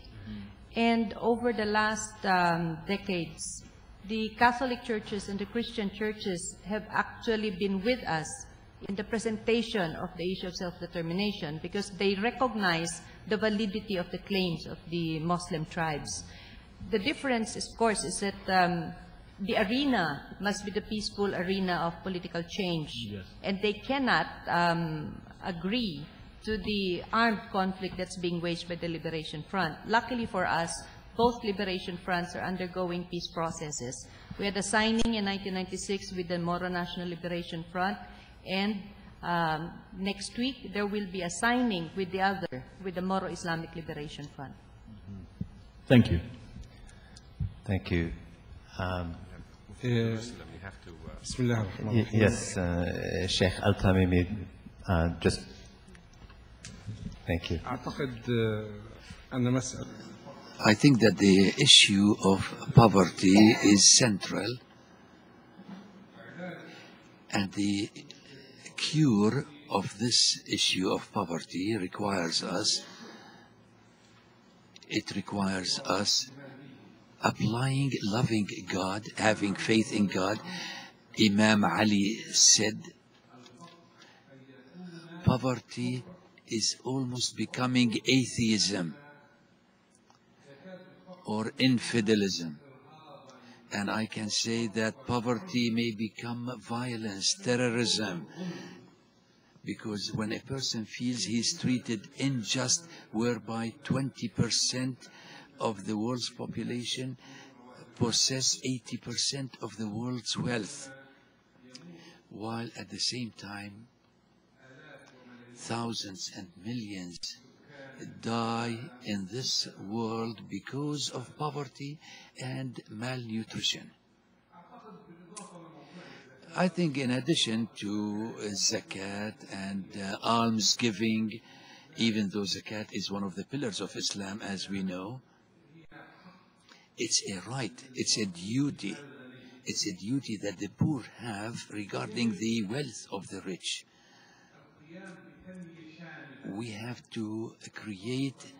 And over the last um, decades, the Catholic churches and the Christian churches have actually been with us in the presentation of the issue of self-determination because they recognize the validity of the claims of the Muslim tribes. The difference, of course, is that um, the arena must be the peaceful arena of political change. And they cannot um, agree to the armed conflict that's being waged by the Liberation Front. Luckily for us, both Liberation Fronts are undergoing peace processes. We had a signing in 1996 with the Moro National Liberation Front, and um, next week, there will be a signing with the other, with the Moro Islamic Liberation Front. Thank you. Thank you. Um, uh, yes, uh, Sheikh Al Tamimi, uh, just thank you. I think that the issue of poverty is central, and the cure of this issue of poverty requires us it requires us applying loving God having faith in God Imam Ali said poverty is almost becoming atheism or infidelism. And I can say that poverty may become violence, terrorism, because when a person feels he is treated unjust, whereby 20% of the world's population possess 80% of the world's wealth, while at the same time thousands and millions die in this world because of poverty and malnutrition. I think in addition to uh, zakat and uh, alms giving, even though zakat is one of the pillars of Islam as we know, it's a right, it's a duty, it's a duty that the poor have regarding the wealth of the rich we have to create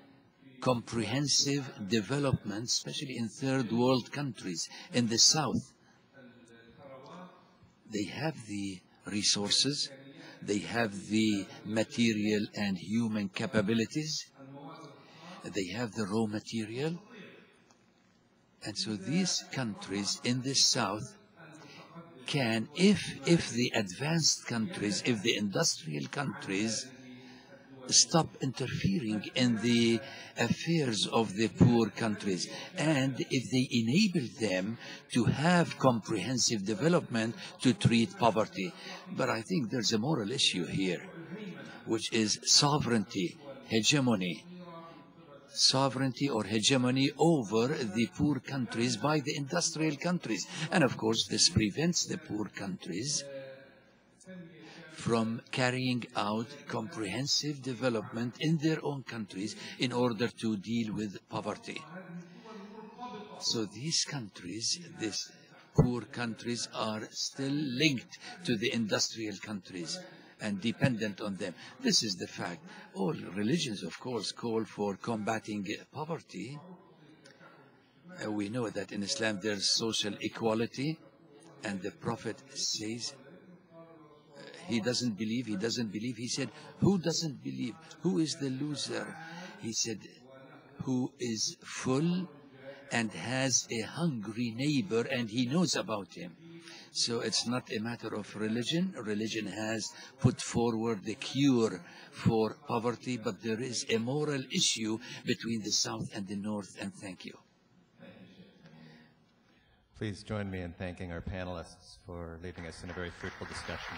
comprehensive development, especially in third world countries. In the south, they have the resources, they have the material and human capabilities, they have the raw material. And so these countries in the south can, if, if the advanced countries, if the industrial countries stop interfering in the affairs of the poor countries and if they enable them to have comprehensive development to treat poverty. But I think there's a moral issue here, which is sovereignty, hegemony. Sovereignty or hegemony over the poor countries by the industrial countries. And of course, this prevents the poor countries from carrying out comprehensive development in their own countries in order to deal with poverty. So these countries, these poor countries, are still linked to the industrial countries and dependent on them. This is the fact. All religions, of course, call for combating poverty. Uh, we know that in Islam there's social equality, and the Prophet says he doesn't believe, he doesn't believe. He said, Who doesn't believe? Who is the loser? He said, Who is full and has a hungry neighbor and he knows about him. So it's not a matter of religion. Religion has put forward the cure for poverty, but there is a moral issue between the South and the North, and thank you. Please join me in thanking our panelists for leading us in a very fruitful discussion.